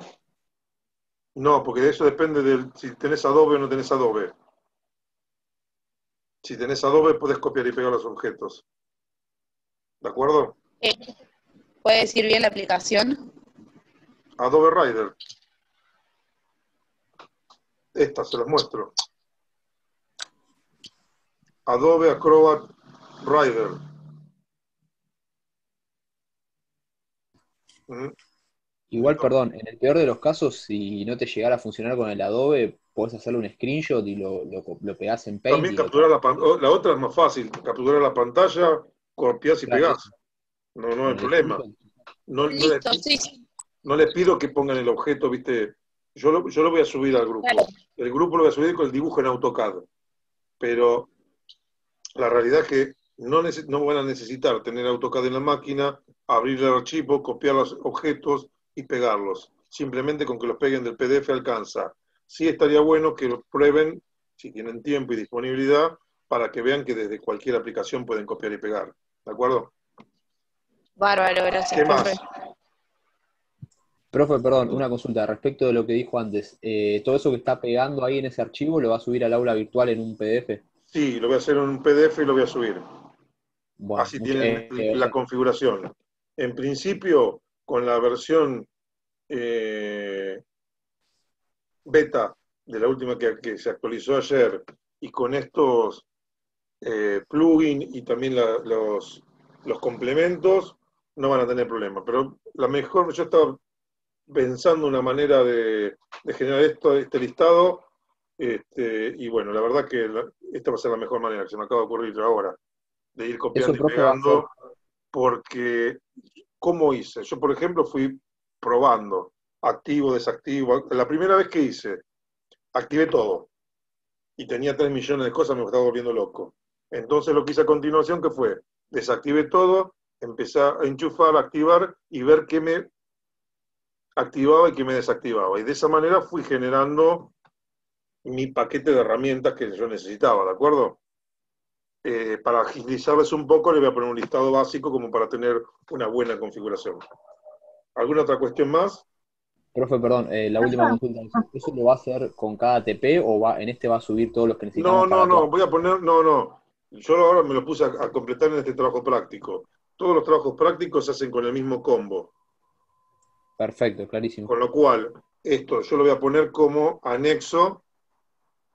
No, porque de eso depende de si tenés Adobe o no tenés Adobe. Si tenés Adobe, puedes copiar y pegar los objetos. ¿De acuerdo? Eh, ¿Puede decir bien la aplicación? Adobe Rider. Esta se las muestro. Adobe Acrobat Rider. Igual, perdón, en el peor de los casos, si no te llegara a funcionar con el Adobe, puedes hacerle un screenshot y lo, lo, lo pegás en Paint. También capturar la, la otra es más fácil, capturar la pantalla, copias y pegás. No, no hay problema. No, les, no les pido que pongan el objeto, viste, yo lo, yo lo voy a subir al grupo. El grupo lo voy a subir con el dibujo en AutoCAD. Pero la realidad es que no, no van a necesitar tener AutoCAD en la máquina, abrir el archivo, copiar los objetos y pegarlos. Simplemente con que los peguen del PDF alcanza. Sí estaría bueno que lo prueben, si tienen tiempo y disponibilidad, para que vean que desde cualquier aplicación pueden copiar y pegar. ¿De acuerdo? Bárbaro, gracias. ¿Qué más? Profe, perdón, una consulta respecto de lo que dijo antes. Eh, ¿Todo eso que está pegando ahí en ese archivo lo va a subir al aula virtual en un PDF? Sí, lo voy a hacer en un PDF y lo voy a subir. Así tienen eh, la configuración. En principio, con la versión eh, beta de la última que, se actualizó ayer y con estos plugins y también los, los complementos, no van a tener problema. Pero la mejor, yo estaba pensando una manera de, generar esto, este listado, este, y bueno, la verdad que esta va a ser la mejor manera que se me acaba de ocurrir ahora, de ir copiando y pegando, porque, ¿cómo hice? Yo, por ejemplo, fui probando, activo, desactivo. La primera vez que hice, activé todo, y tenía 3 millones de cosas, me estaba volviendo loco. Entonces lo que hice a continuación, que fue, desactivé todo, empecé a enchufar, a activar y ver qué me activaba y que me desactivaba. Y de esa manera fui generando mi paquete de herramientas que yo necesitaba, ¿de acuerdo? Eh, para agilizarles un poco, le voy a poner un listado básico como para tener una buena configuración. ¿Alguna otra cuestión más? Profe, perdón, eh, la última consulta. ¿Eso lo va a hacer con cada TP o va, en este va a subir todos los que necesitamos? No, no, no, voy a poner, no, no. Yo ahora me lo puse a completar en este trabajo práctico. Todos los trabajos prácticos se hacen con el mismo combo. Perfecto, clarísimo. Con lo cual, esto yo lo voy a poner como anexo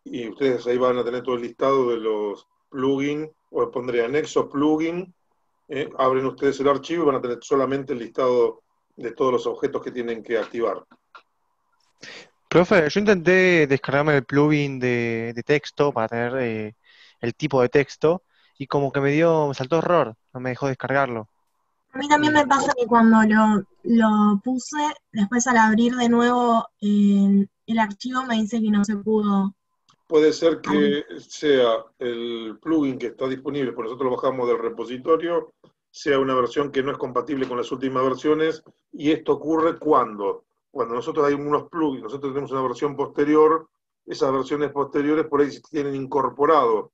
y ustedes ahí van a tener todo el listado de los plugins, o pondré anexo plugin, eh, abren ustedes el archivo y van a tener solamente el listado de todos los objetos que tienen que activar. Profe, yo intenté descargarme el plugin de, texto para tener eh, el tipo de texto y como que me dio, me saltó error, no me dejó descargarlo. A mí también me pasa que cuando lo, lo puse, después al abrir de nuevo el, el archivo me dice que no se pudo. Puede ser que sea el plugin que está disponible, por nosotros lo bajamos del repositorio, sea una versión que no es compatible con las últimas versiones, y esto ocurre cuando, cuando nosotros hay unos plugins, nosotros tenemos una versión posterior, esas versiones posteriores por ahí tienen incorporado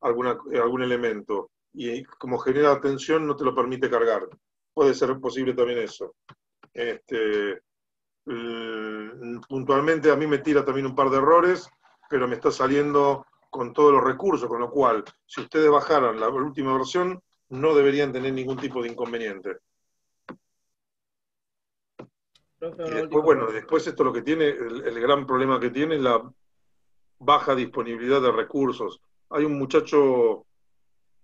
alguna, algún elemento, y como genera tensión no te lo permite cargar. Puede ser posible también eso. Este, puntualmente a mí me tira también un par de errores, pero me está saliendo con todos los recursos, con lo cual, si ustedes bajaran la última versión, no deberían tener ningún tipo de inconveniente. Y después, bueno, después esto lo que tiene, el, el gran problema que tiene es la baja disponibilidad de recursos. Hay un muchacho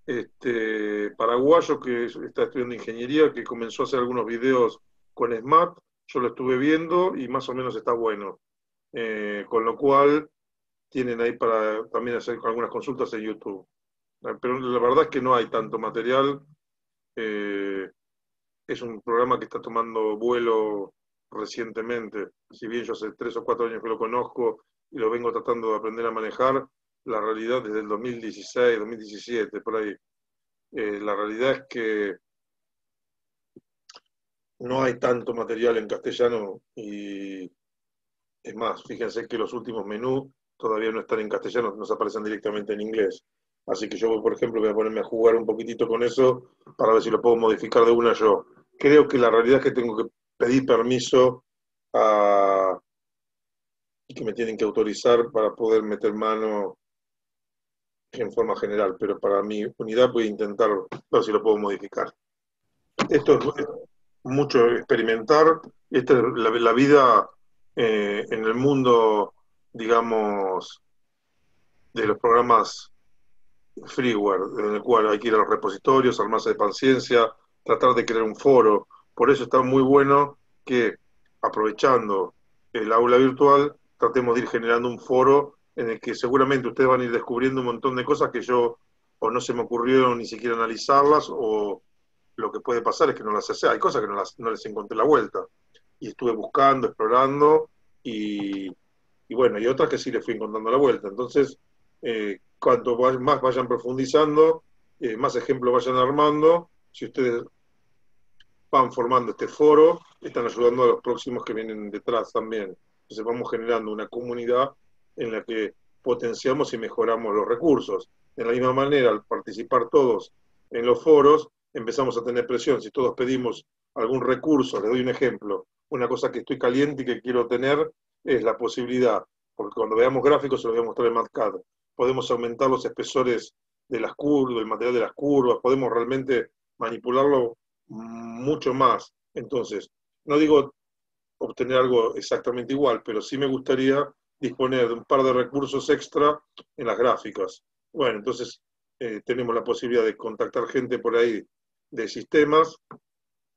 este, paraguayo que es- está estudiando ingeniería, que comenzó a hacer algunos videos con SMAT, yo lo estuve viendo y más o menos está bueno. Eh, con lo cual tienen ahí para también hacer algunas consultas en YouTube. Eh, Pero la verdad es que no hay tanto material. Eh, es un programa que está tomando vuelo recientemente. Si bien yo hace tres o cuatro años que lo conozco y lo vengo tratando de aprender a manejar, la realidad desde el 2016, 2017, por ahí, eh, la realidad es que no hay tanto material en castellano y es más, fíjense que los últimos menús todavía no están en castellano, nos aparecen directamente en inglés. Así que yo, por ejemplo, voy a ponerme a jugar un poquitito con eso para ver si lo puedo modificar de una yo. Creo que la realidad es que tengo que pedir permiso y que me tienen que autorizar para poder meter mano en forma general, pero para mi unidad voy a intentar ver si lo puedo modificar. Esto es mucho experimentar, esta es la, la vida eh, en el mundo, digamos, de los programas freeware, en el cual hay que ir a los repositorios, armarse de paciencia, tratar de crear un foro. Por eso está muy bueno que, aprovechando el aula virtual, tratemos de ir generando un foro en el que seguramente ustedes van a ir descubriendo un montón de cosas que yo o no se me ocurrieron ni siquiera analizarlas o lo que puede pasar es que no las sé. Hay cosas que no, las, no les encontré la vuelta. Y estuve buscando, explorando y, y bueno, y otras que sí les fui encontrando la vuelta. Entonces, eh, cuanto más vayan profundizando, eh, más ejemplos vayan armando, si ustedes van formando este foro, están ayudando a los próximos que vienen detrás también. Entonces vamos generando una comunidad en la que potenciamos y mejoramos los recursos. De la misma manera, al participar todos en los foros, empezamos a tener presión. Si todos pedimos algún recurso, les doy un ejemplo, una cosa que estoy caliente y que quiero tener es la posibilidad, porque cuando veamos gráficos se los voy a mostrar en MatCAD, podemos aumentar los espesores de las curvas, el material de las curvas, podemos realmente manipularlo mucho más. Entonces, no digo obtener algo exactamente igual, pero sí me gustaría disponer de un par de recursos extra en las gráficas. Bueno, entonces eh, tenemos la posibilidad de contactar gente por ahí de sistemas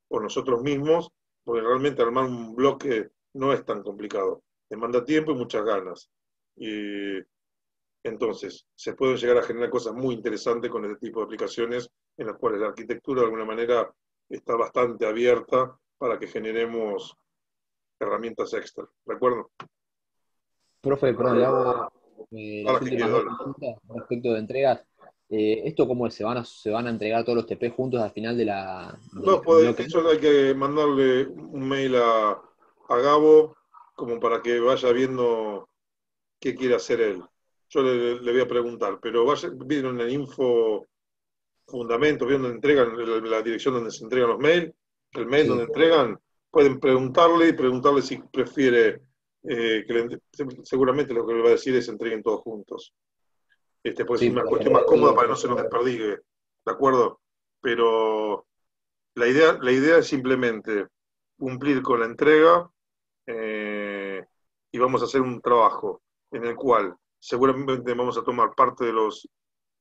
o nosotros mismos, porque realmente armar un bloque no es tan complicado. Demanda tiempo y muchas ganas. Y entonces, se pueden llegar a generar cosas muy interesantes con este tipo de aplicaciones en las cuales la arquitectura de alguna manera está bastante abierta para que generemos herramientas extra. ¿De acuerdo? Profe, perdón, le hago eh, las últimas quiero, dos preguntas respecto de entregas. Eh, ¿Esto cómo es? ¿Se van, a, ¿Se van a entregar todos los TP juntos al final de la... del No, pues, eso hay que mandarle un mail a, a Gabo como para que vaya viendo qué quiere hacer él. Yo le, le voy a preguntar, pero vaya, vieron en info fundamento, vieron donde entregan, la, la dirección donde se entregan los mails, el mail Sí. donde entregan, pueden preguntarle y preguntarle si prefiere, eh, que le- seguramente lo que le va a decir es entreguen todos juntos. Este, pues Sí, es una cuestión más cómoda para que no se nos desperdigue, ¿de acuerdo? Pero la idea, la idea es simplemente cumplir con la entrega eh, y vamos a hacer un trabajo en el cual seguramente vamos a tomar parte de, los,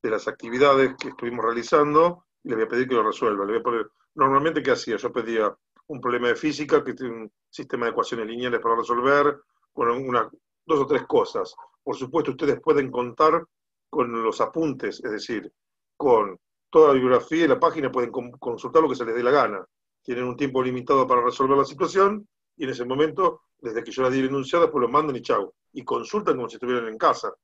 de las actividades que estuvimos realizando y le voy a pedir que lo resuelva. Le voy a poner, normalmente, ¿qué hacía? Yo pedía un problema de física, que tiene un sistema de ecuaciones lineales para resolver, con una, dos o tres cosas. Por supuesto, ustedes pueden contar con los apuntes, es decir, con toda la bibliografía y la página pueden con- consultar lo que se les dé la gana. tienen un tiempo limitado para resolver la situación y en ese momento, desde que yo la di el enunciado, después lo mandan y chau. Y consultan como si estuvieran en casa,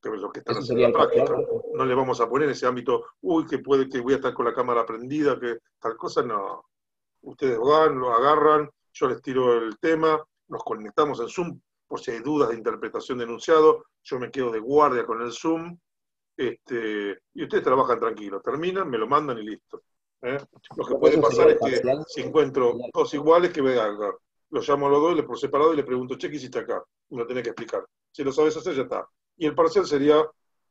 que es lo que están Eso haciendo en la práctica. No le vamos a poner ese ámbito, uy, que puede que voy a estar con la cámara prendida, que tal cosa, no. Ustedes van, lo agarran, yo les tiro el tema, nos conectamos en Zoom por si hay dudas de interpretación de enunciado, yo me quedo de guardia con el Zoom, este, y ustedes trabajan tranquilos, terminan, me lo mandan y listo. ¿eh? Lo que puede pasar es que si encuentro dos iguales, que me. Los llamo a los dos, les por separado y le pregunto, che, ¿qué hiciste acá? Y lo tenés que explicar. Si lo sabes hacer, ya está. Y el parcial sería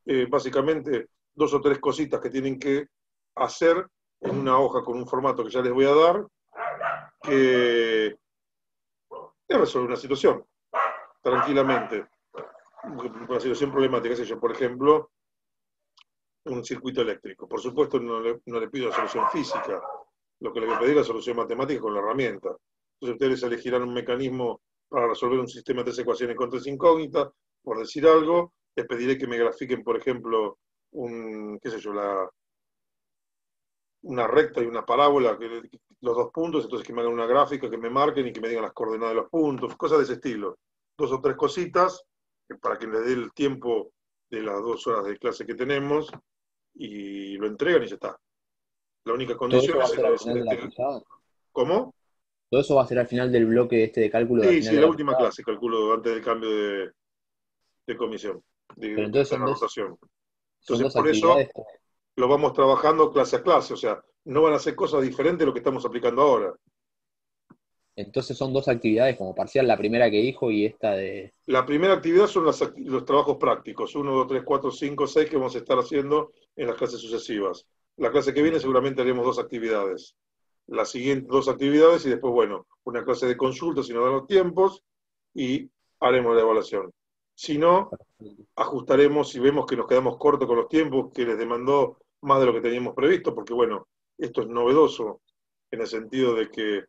eh, básicamente dos o tres cositas que tienen que hacer en una hoja con un formato que ya les voy a dar, que es resolver una situación, tranquilamente. Una situación problemática, sé yo, por ejemplo, un circuito eléctrico. Por supuesto, no le, no le pido la solución física, lo que le voy a pedir es la solución matemática con la herramienta. Entonces ustedes elegirán un mecanismo para resolver un sistema de tres ecuaciones con tres incógnitas, por decir algo, les pediré que me grafiquen, por ejemplo, un, qué sé yo, la, una recta y una parábola, los dos puntos, entonces que me hagan una gráfica, que me marquen y que me digan las coordenadas de los puntos, cosas de ese estilo. Dos o tres cositas, que para que les dé el tiempo de las dos horas de clase que tenemos, y lo entregan y ya está. La única condición es, ser al es- final de la es- cursada. ¿Cómo? Todo eso va a ser al final del bloque este de cálculo. Sí, sí, de la última clase, calculo, antes del cambio de, de comisión, de, Pero entonces de son la dos- rotación. Entonces, por eso lo vamos trabajando clase a clase, o sea, no van a ser cosas diferentes de lo que estamos aplicando ahora. Entonces son dos actividades como parcial, la primera que dijo y esta de. La primera actividad son las los trabajos prácticos, 1, 2, 3, 4, 5, 6 que vamos a estar haciendo en las clases sucesivas. La clase que viene seguramente haremos dos actividades. Las siguientes dos actividades y después, bueno, una clase de consulta si nos dan los tiempos y haremos la evaluación. Si no, ajustaremos si vemos que nos quedamos cortos con los tiempos, que les demandó más de lo que teníamos previsto, porque bueno, esto es novedoso en el sentido de que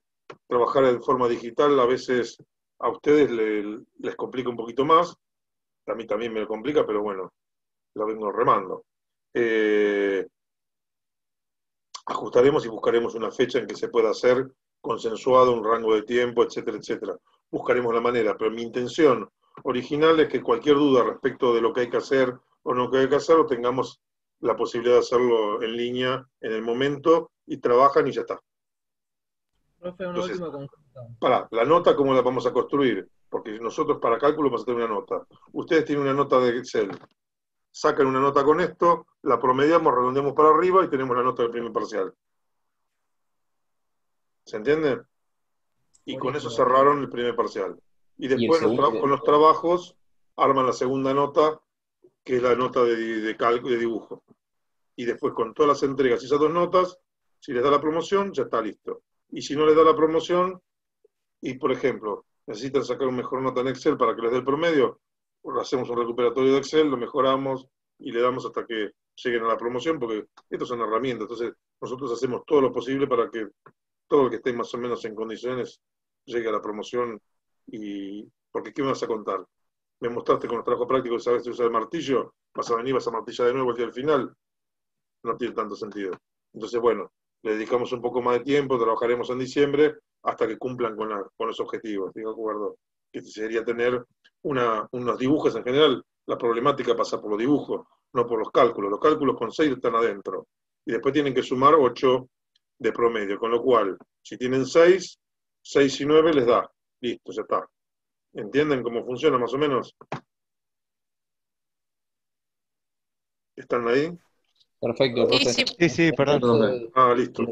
trabajar de forma digital a veces a ustedes le- les complica un poquito más, a mí también me lo complica, pero bueno, lo vengo remando. Eh, ajustaremos y buscaremos una fecha en que se pueda hacer consensuado, un rango de tiempo, etcétera, etcétera. Buscaremos la manera, pero mi intención original es que cualquier duda respecto de lo que hay que hacer o no que hay que hacer, lo tengamos la posibilidad de hacerlo en línea en el momento y trabajan y ya está. Profe, una Entonces- última consulta. Para, la nota, ¿cómo la vamos a construir? Porque nosotros para cálculo vamos a tener una nota. Ustedes tienen una nota de Excel. Sacan una nota con esto, la promediamos, redondeamos para arriba y tenemos la nota del primer parcial. ¿Se entiende? Y con eso cerraron el primer parcial. Y después los tra- con los trabajos arman la segunda nota, que es la nota de, de, cal- de dibujo. Y después con todas las entregas y esas dos notas, si les da la promoción, ya está listo. Y si no les da la promoción, y por ejemplo, necesitan sacar una mejor nota en Excel para que les dé el promedio, hacemos un recuperatorio de Excel, lo mejoramos y le damos hasta que lleguen a la promoción, porque esto son herramientas. Entonces, nosotros hacemos todo lo posible para que todo el que esté más o menos en condiciones llegue a la promoción. Y, porque, ¿qué me vas a contar? Me mostraste con los trabajos prácticos, sabes usar el martillo, vas a venir, vas a martillar de nuevo el día del final. No tiene tanto sentido. Entonces, bueno, le dedicamos un poco más de tiempo, trabajaremos en diciembre hasta que cumplan con, la- con los objetivos, ¿de acuerdo? Que sería tener una- unos dibujos en general. La problemática pasa por los dibujos, no por los cálculos. Los cálculos con 6 están adentro. Y después tienen que sumar 8 de promedio, con lo cual, si tienen 6, 6 y 9 les da. Listo, ya está. ¿Entienden cómo funciona más o menos? ¿Están ahí? Perfecto, Sí, profe. sí. Sí, sí, perdón. Ah, listo.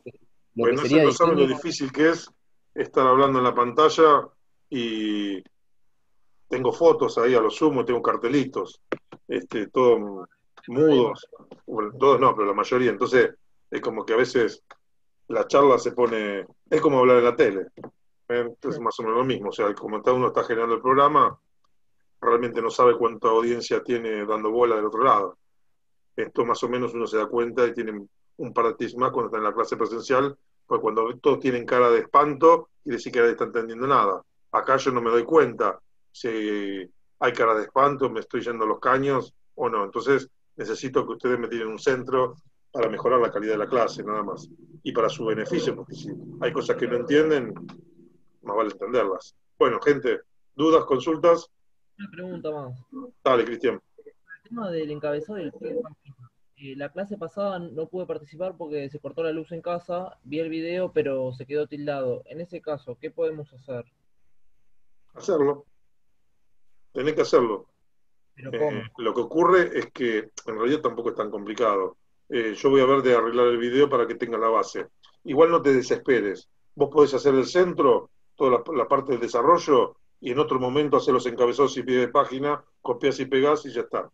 Bueno, no saben lo difícil que es estar hablando en la pantalla y tengo fotos ahí a lo sumo, tengo cartelitos, este, todos mudos, bueno, todos no, pero la mayoría. Entonces, es como que a veces la charla se pone, es como hablar en la tele. ¿eh? Entonces, más o menos lo mismo. O sea, como uno está generando el programa, realmente no sabe cuánta audiencia tiene dando bola del otro lado. Esto más o menos uno se da cuenta y tiene un paradigma cuando está en la clase presencial, porque cuando todos tienen cara de espanto y decir que nadie está entendiendo nada. Acá yo no me doy cuenta si hay cara de espanto, me estoy yendo a los caños o no. Entonces necesito que ustedes me tiren un centro para mejorar la calidad de la clase, nada más. Y para su beneficio, porque si hay cosas que no entienden, más vale entenderlas. Bueno, gente, dudas, consultas. Una pregunta más. Dale, Cristian. El tema del encabezado del pie de página. Eh, la clase pasada no pude participar porque se cortó la luz en casa, vi el video, pero se quedó tildado. En ese caso, ¿qué podemos hacer? Hacerlo. Tenés que hacerlo. ¿Pero Eh, lo que ocurre es que en realidad tampoco es tan complicado. Eh, yo voy a ver de arreglar el video para que tenga la base. Igual no te desesperes. Vos podés hacer el centro, toda la, la parte del desarrollo, y en otro momento hacer los encabezados y pie de página, copias y pegás y ya está.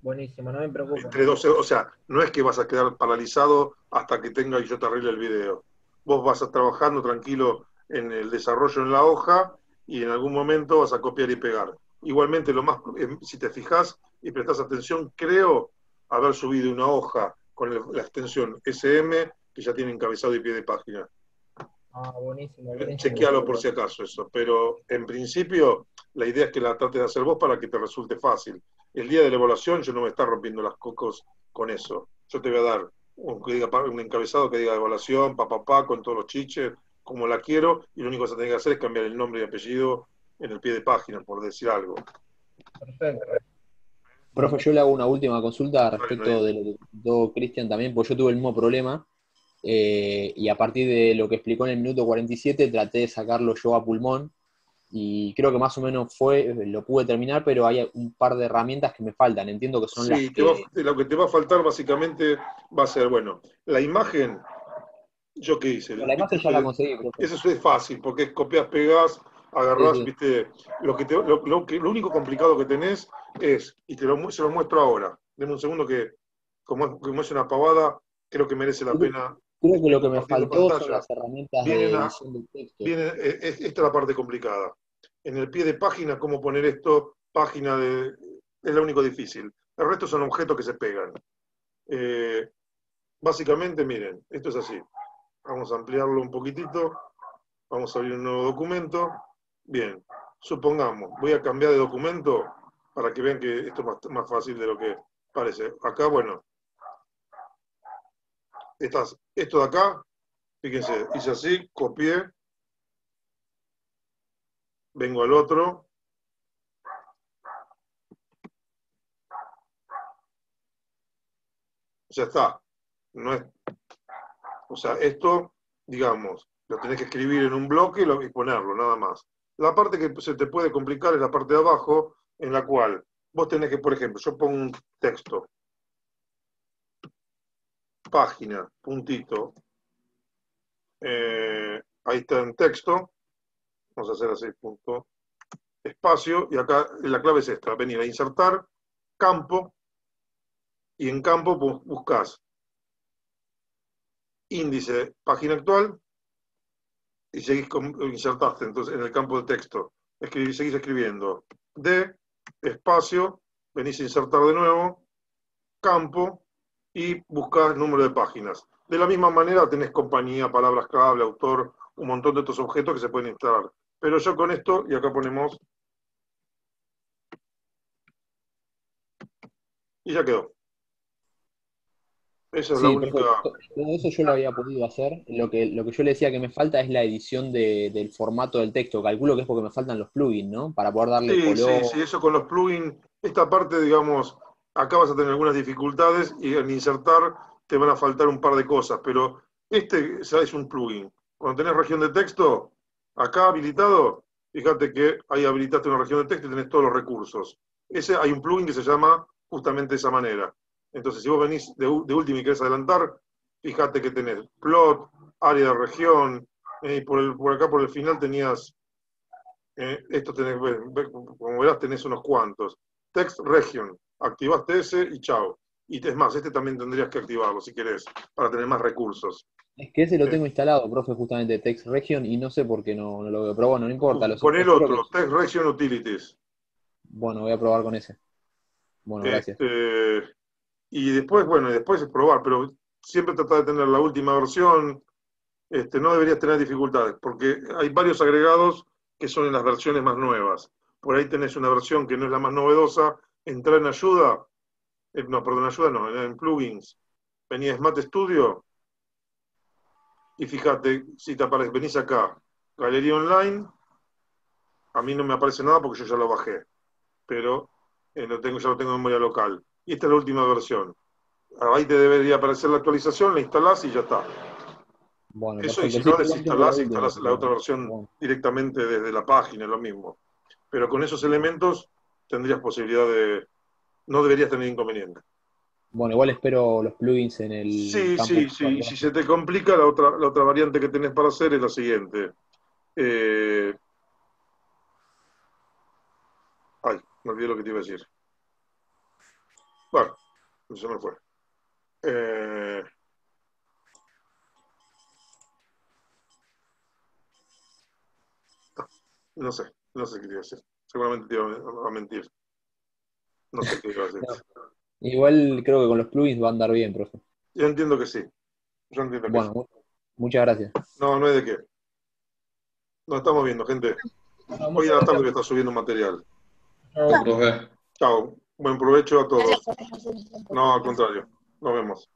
Buenísimo, no me preocupa. Entre dos, o sea, no es que vas a quedar paralizado hasta que tenga y yo te arregle el video. Vos vas a trabajando tranquilo en el desarrollo en la hoja y en algún momento vas a copiar y pegar. Igualmente, lo más, eh, si te fijas y prestas atención, creo haber subido una hoja con el- la extensión SM que ya tiene encabezado y pie de página. Ah, buenísimo, buenísimo. Chequealo por si acaso eso, pero en principio la idea es que la trates de hacer vos para que te resulte fácil. El día de la evaluación yo no me está rompiendo las cocos con eso. Yo te voy a dar un, un encabezado que diga evaluación, papá, pa, con todos los chiches, como la quiero, y lo único que a tener que hacer es cambiar el nombre y apellido en el pie de página, por decir algo. Perfecto. Profe, yo le hago una última consulta respecto de lo que comentó Cristian también, porque yo tuve el mismo problema eh, y a partir de lo que explicó en el minuto 47 traté de sacarlo yo a pulmón y creo que más o menos fue, lo pude terminar, pero hay un par de herramientas que me faltan. Entiendo que son las Sí, que... va- lo que te va a faltar básicamente va a ser, bueno, la imagen, ¿yo qué hice? La imagen ya la conseguí, profe. Eso es fácil, porque es copias, pegas, agarrás, Sí, sí. viste, lo que te- lo, lo que, lo único complicado que tenés es, y te lo, mu- se lo muestro ahora, deme un segundo que, como es, como es una pavada, creo que merece la Sí. pena. Creo que lo que me faltó son las herramientas de Vienen a- edición del texto. Viene, eh, es- esta es la parte complicada. En el pie de página, cómo poner esto, página de, es lo único difícil. El resto son objetos que se pegan. Eh, básicamente, miren, esto es así. Vamos a ampliarlo un poquitito. Vamos a abrir un nuevo documento. Bien, supongamos, voy a cambiar de documento para que vean que esto es más, fácil de lo que parece. Acá, bueno, esto de acá, fíjense, hice así, copié, vengo al otro, ya está. No es, o sea, esto, digamos, lo tenés que escribir en un bloque y, lo- y ponerlo, nada más. La parte que se te puede complicar es la parte de abajo, en la cual vos tenés que, por ejemplo, yo pongo un texto, página, puntito, eh, ahí está en texto, vamos a hacer así, punto, espacio, y acá la clave es esta, venir a insertar, campo, y en campo bu- buscas índice, página actual, y seguís con, insertaste entonces en el campo de texto, seguís escribiendo, de, espacio, venís a insertar de nuevo, campo, y buscas número de páginas. De la misma manera tenés compañía, palabras clave, autor, un montón de estos objetos que se pueden instalar. Pero yo con esto, y acá ponemos, y ya quedó. Esa es Sí, la profe, única... to- todo eso yo lo había podido hacer. Lo que, lo que yo le decía que me falta es la edición de- del formato del texto. Calculo que es porque me faltan los plugins, ¿no? Para poder darle Sí, color. sí, sí, eso con los plugins, esta parte, digamos, acá vas a tener algunas dificultades y en insertar te van a faltar un par de cosas, pero este es un plugin. Cuando tenés región de texto, acá habilitado, fíjate que ahí habilitaste una región de texto y tenés todos los recursos. Ese hay un plugin que se llama justamente de esa manera. Entonces, si vos venís de, de último y querés adelantar, fíjate que tenés plot, área de región, eh, y por, el- por acá por el final tenías eh, esto tenés, como verás, tenés unos cuantos. Text Region, activaste ese y chao. Y es más, este también tendrías que activarlo si querés, para tener más recursos. Es que ese lo Sí. tengo instalado, profe, justamente Text Region, y no sé por qué no, no lo veo. Pero bueno, no importa. Lo Pon el otro, que- Text Region Utilities. Bueno, voy a probar con ese. Bueno, gracias. Y después, bueno, y después es probar, pero siempre trata de tener la última versión. Este, no deberías tener dificultades, porque hay varios agregados que son en las versiones más nuevas. Por ahí tenés una versión que no es la más novedosa, entra en ayuda, eh, no, perdón, ayuda no, en plugins, vení a Smart Studio y fíjate, si te aparece, venís acá, Galería Online, a mí no me aparece nada porque yo ya lo bajé, pero eh, tengo, ya lo tengo en memoria local. Y esta es la última versión. Ahí te debería aparecer la actualización, la instalás y ya está. Bueno, Eso, y si no, desinstalás instalás la otra versión Bueno, directamente desde la página, es lo mismo. Pero con esos elementos tendrías posibilidad de... No deberías tener inconveniente. Bueno, igual espero los plugins en el Sí, sí, sí. Y si se te complica, la otra, la otra variante que tenés para hacer es la siguiente. Eh, Ay, me olvidé lo que te iba a decir. Bueno, se me fue. Eh, No sé, no sé qué te iba a decir. Seguramente te iba a mentir. No sé qué te iba a decir. Igual creo que con los plugins va a andar bien, profe. Yo entiendo que sí. Yo entiendo que Bueno, sí. muchas gracias. No, no hay de qué. Nos estamos viendo, gente. Hoy a la tarde a estar subiendo material. Profe. Chao. Buen provecho a todos. No, al contrario. Nos vemos.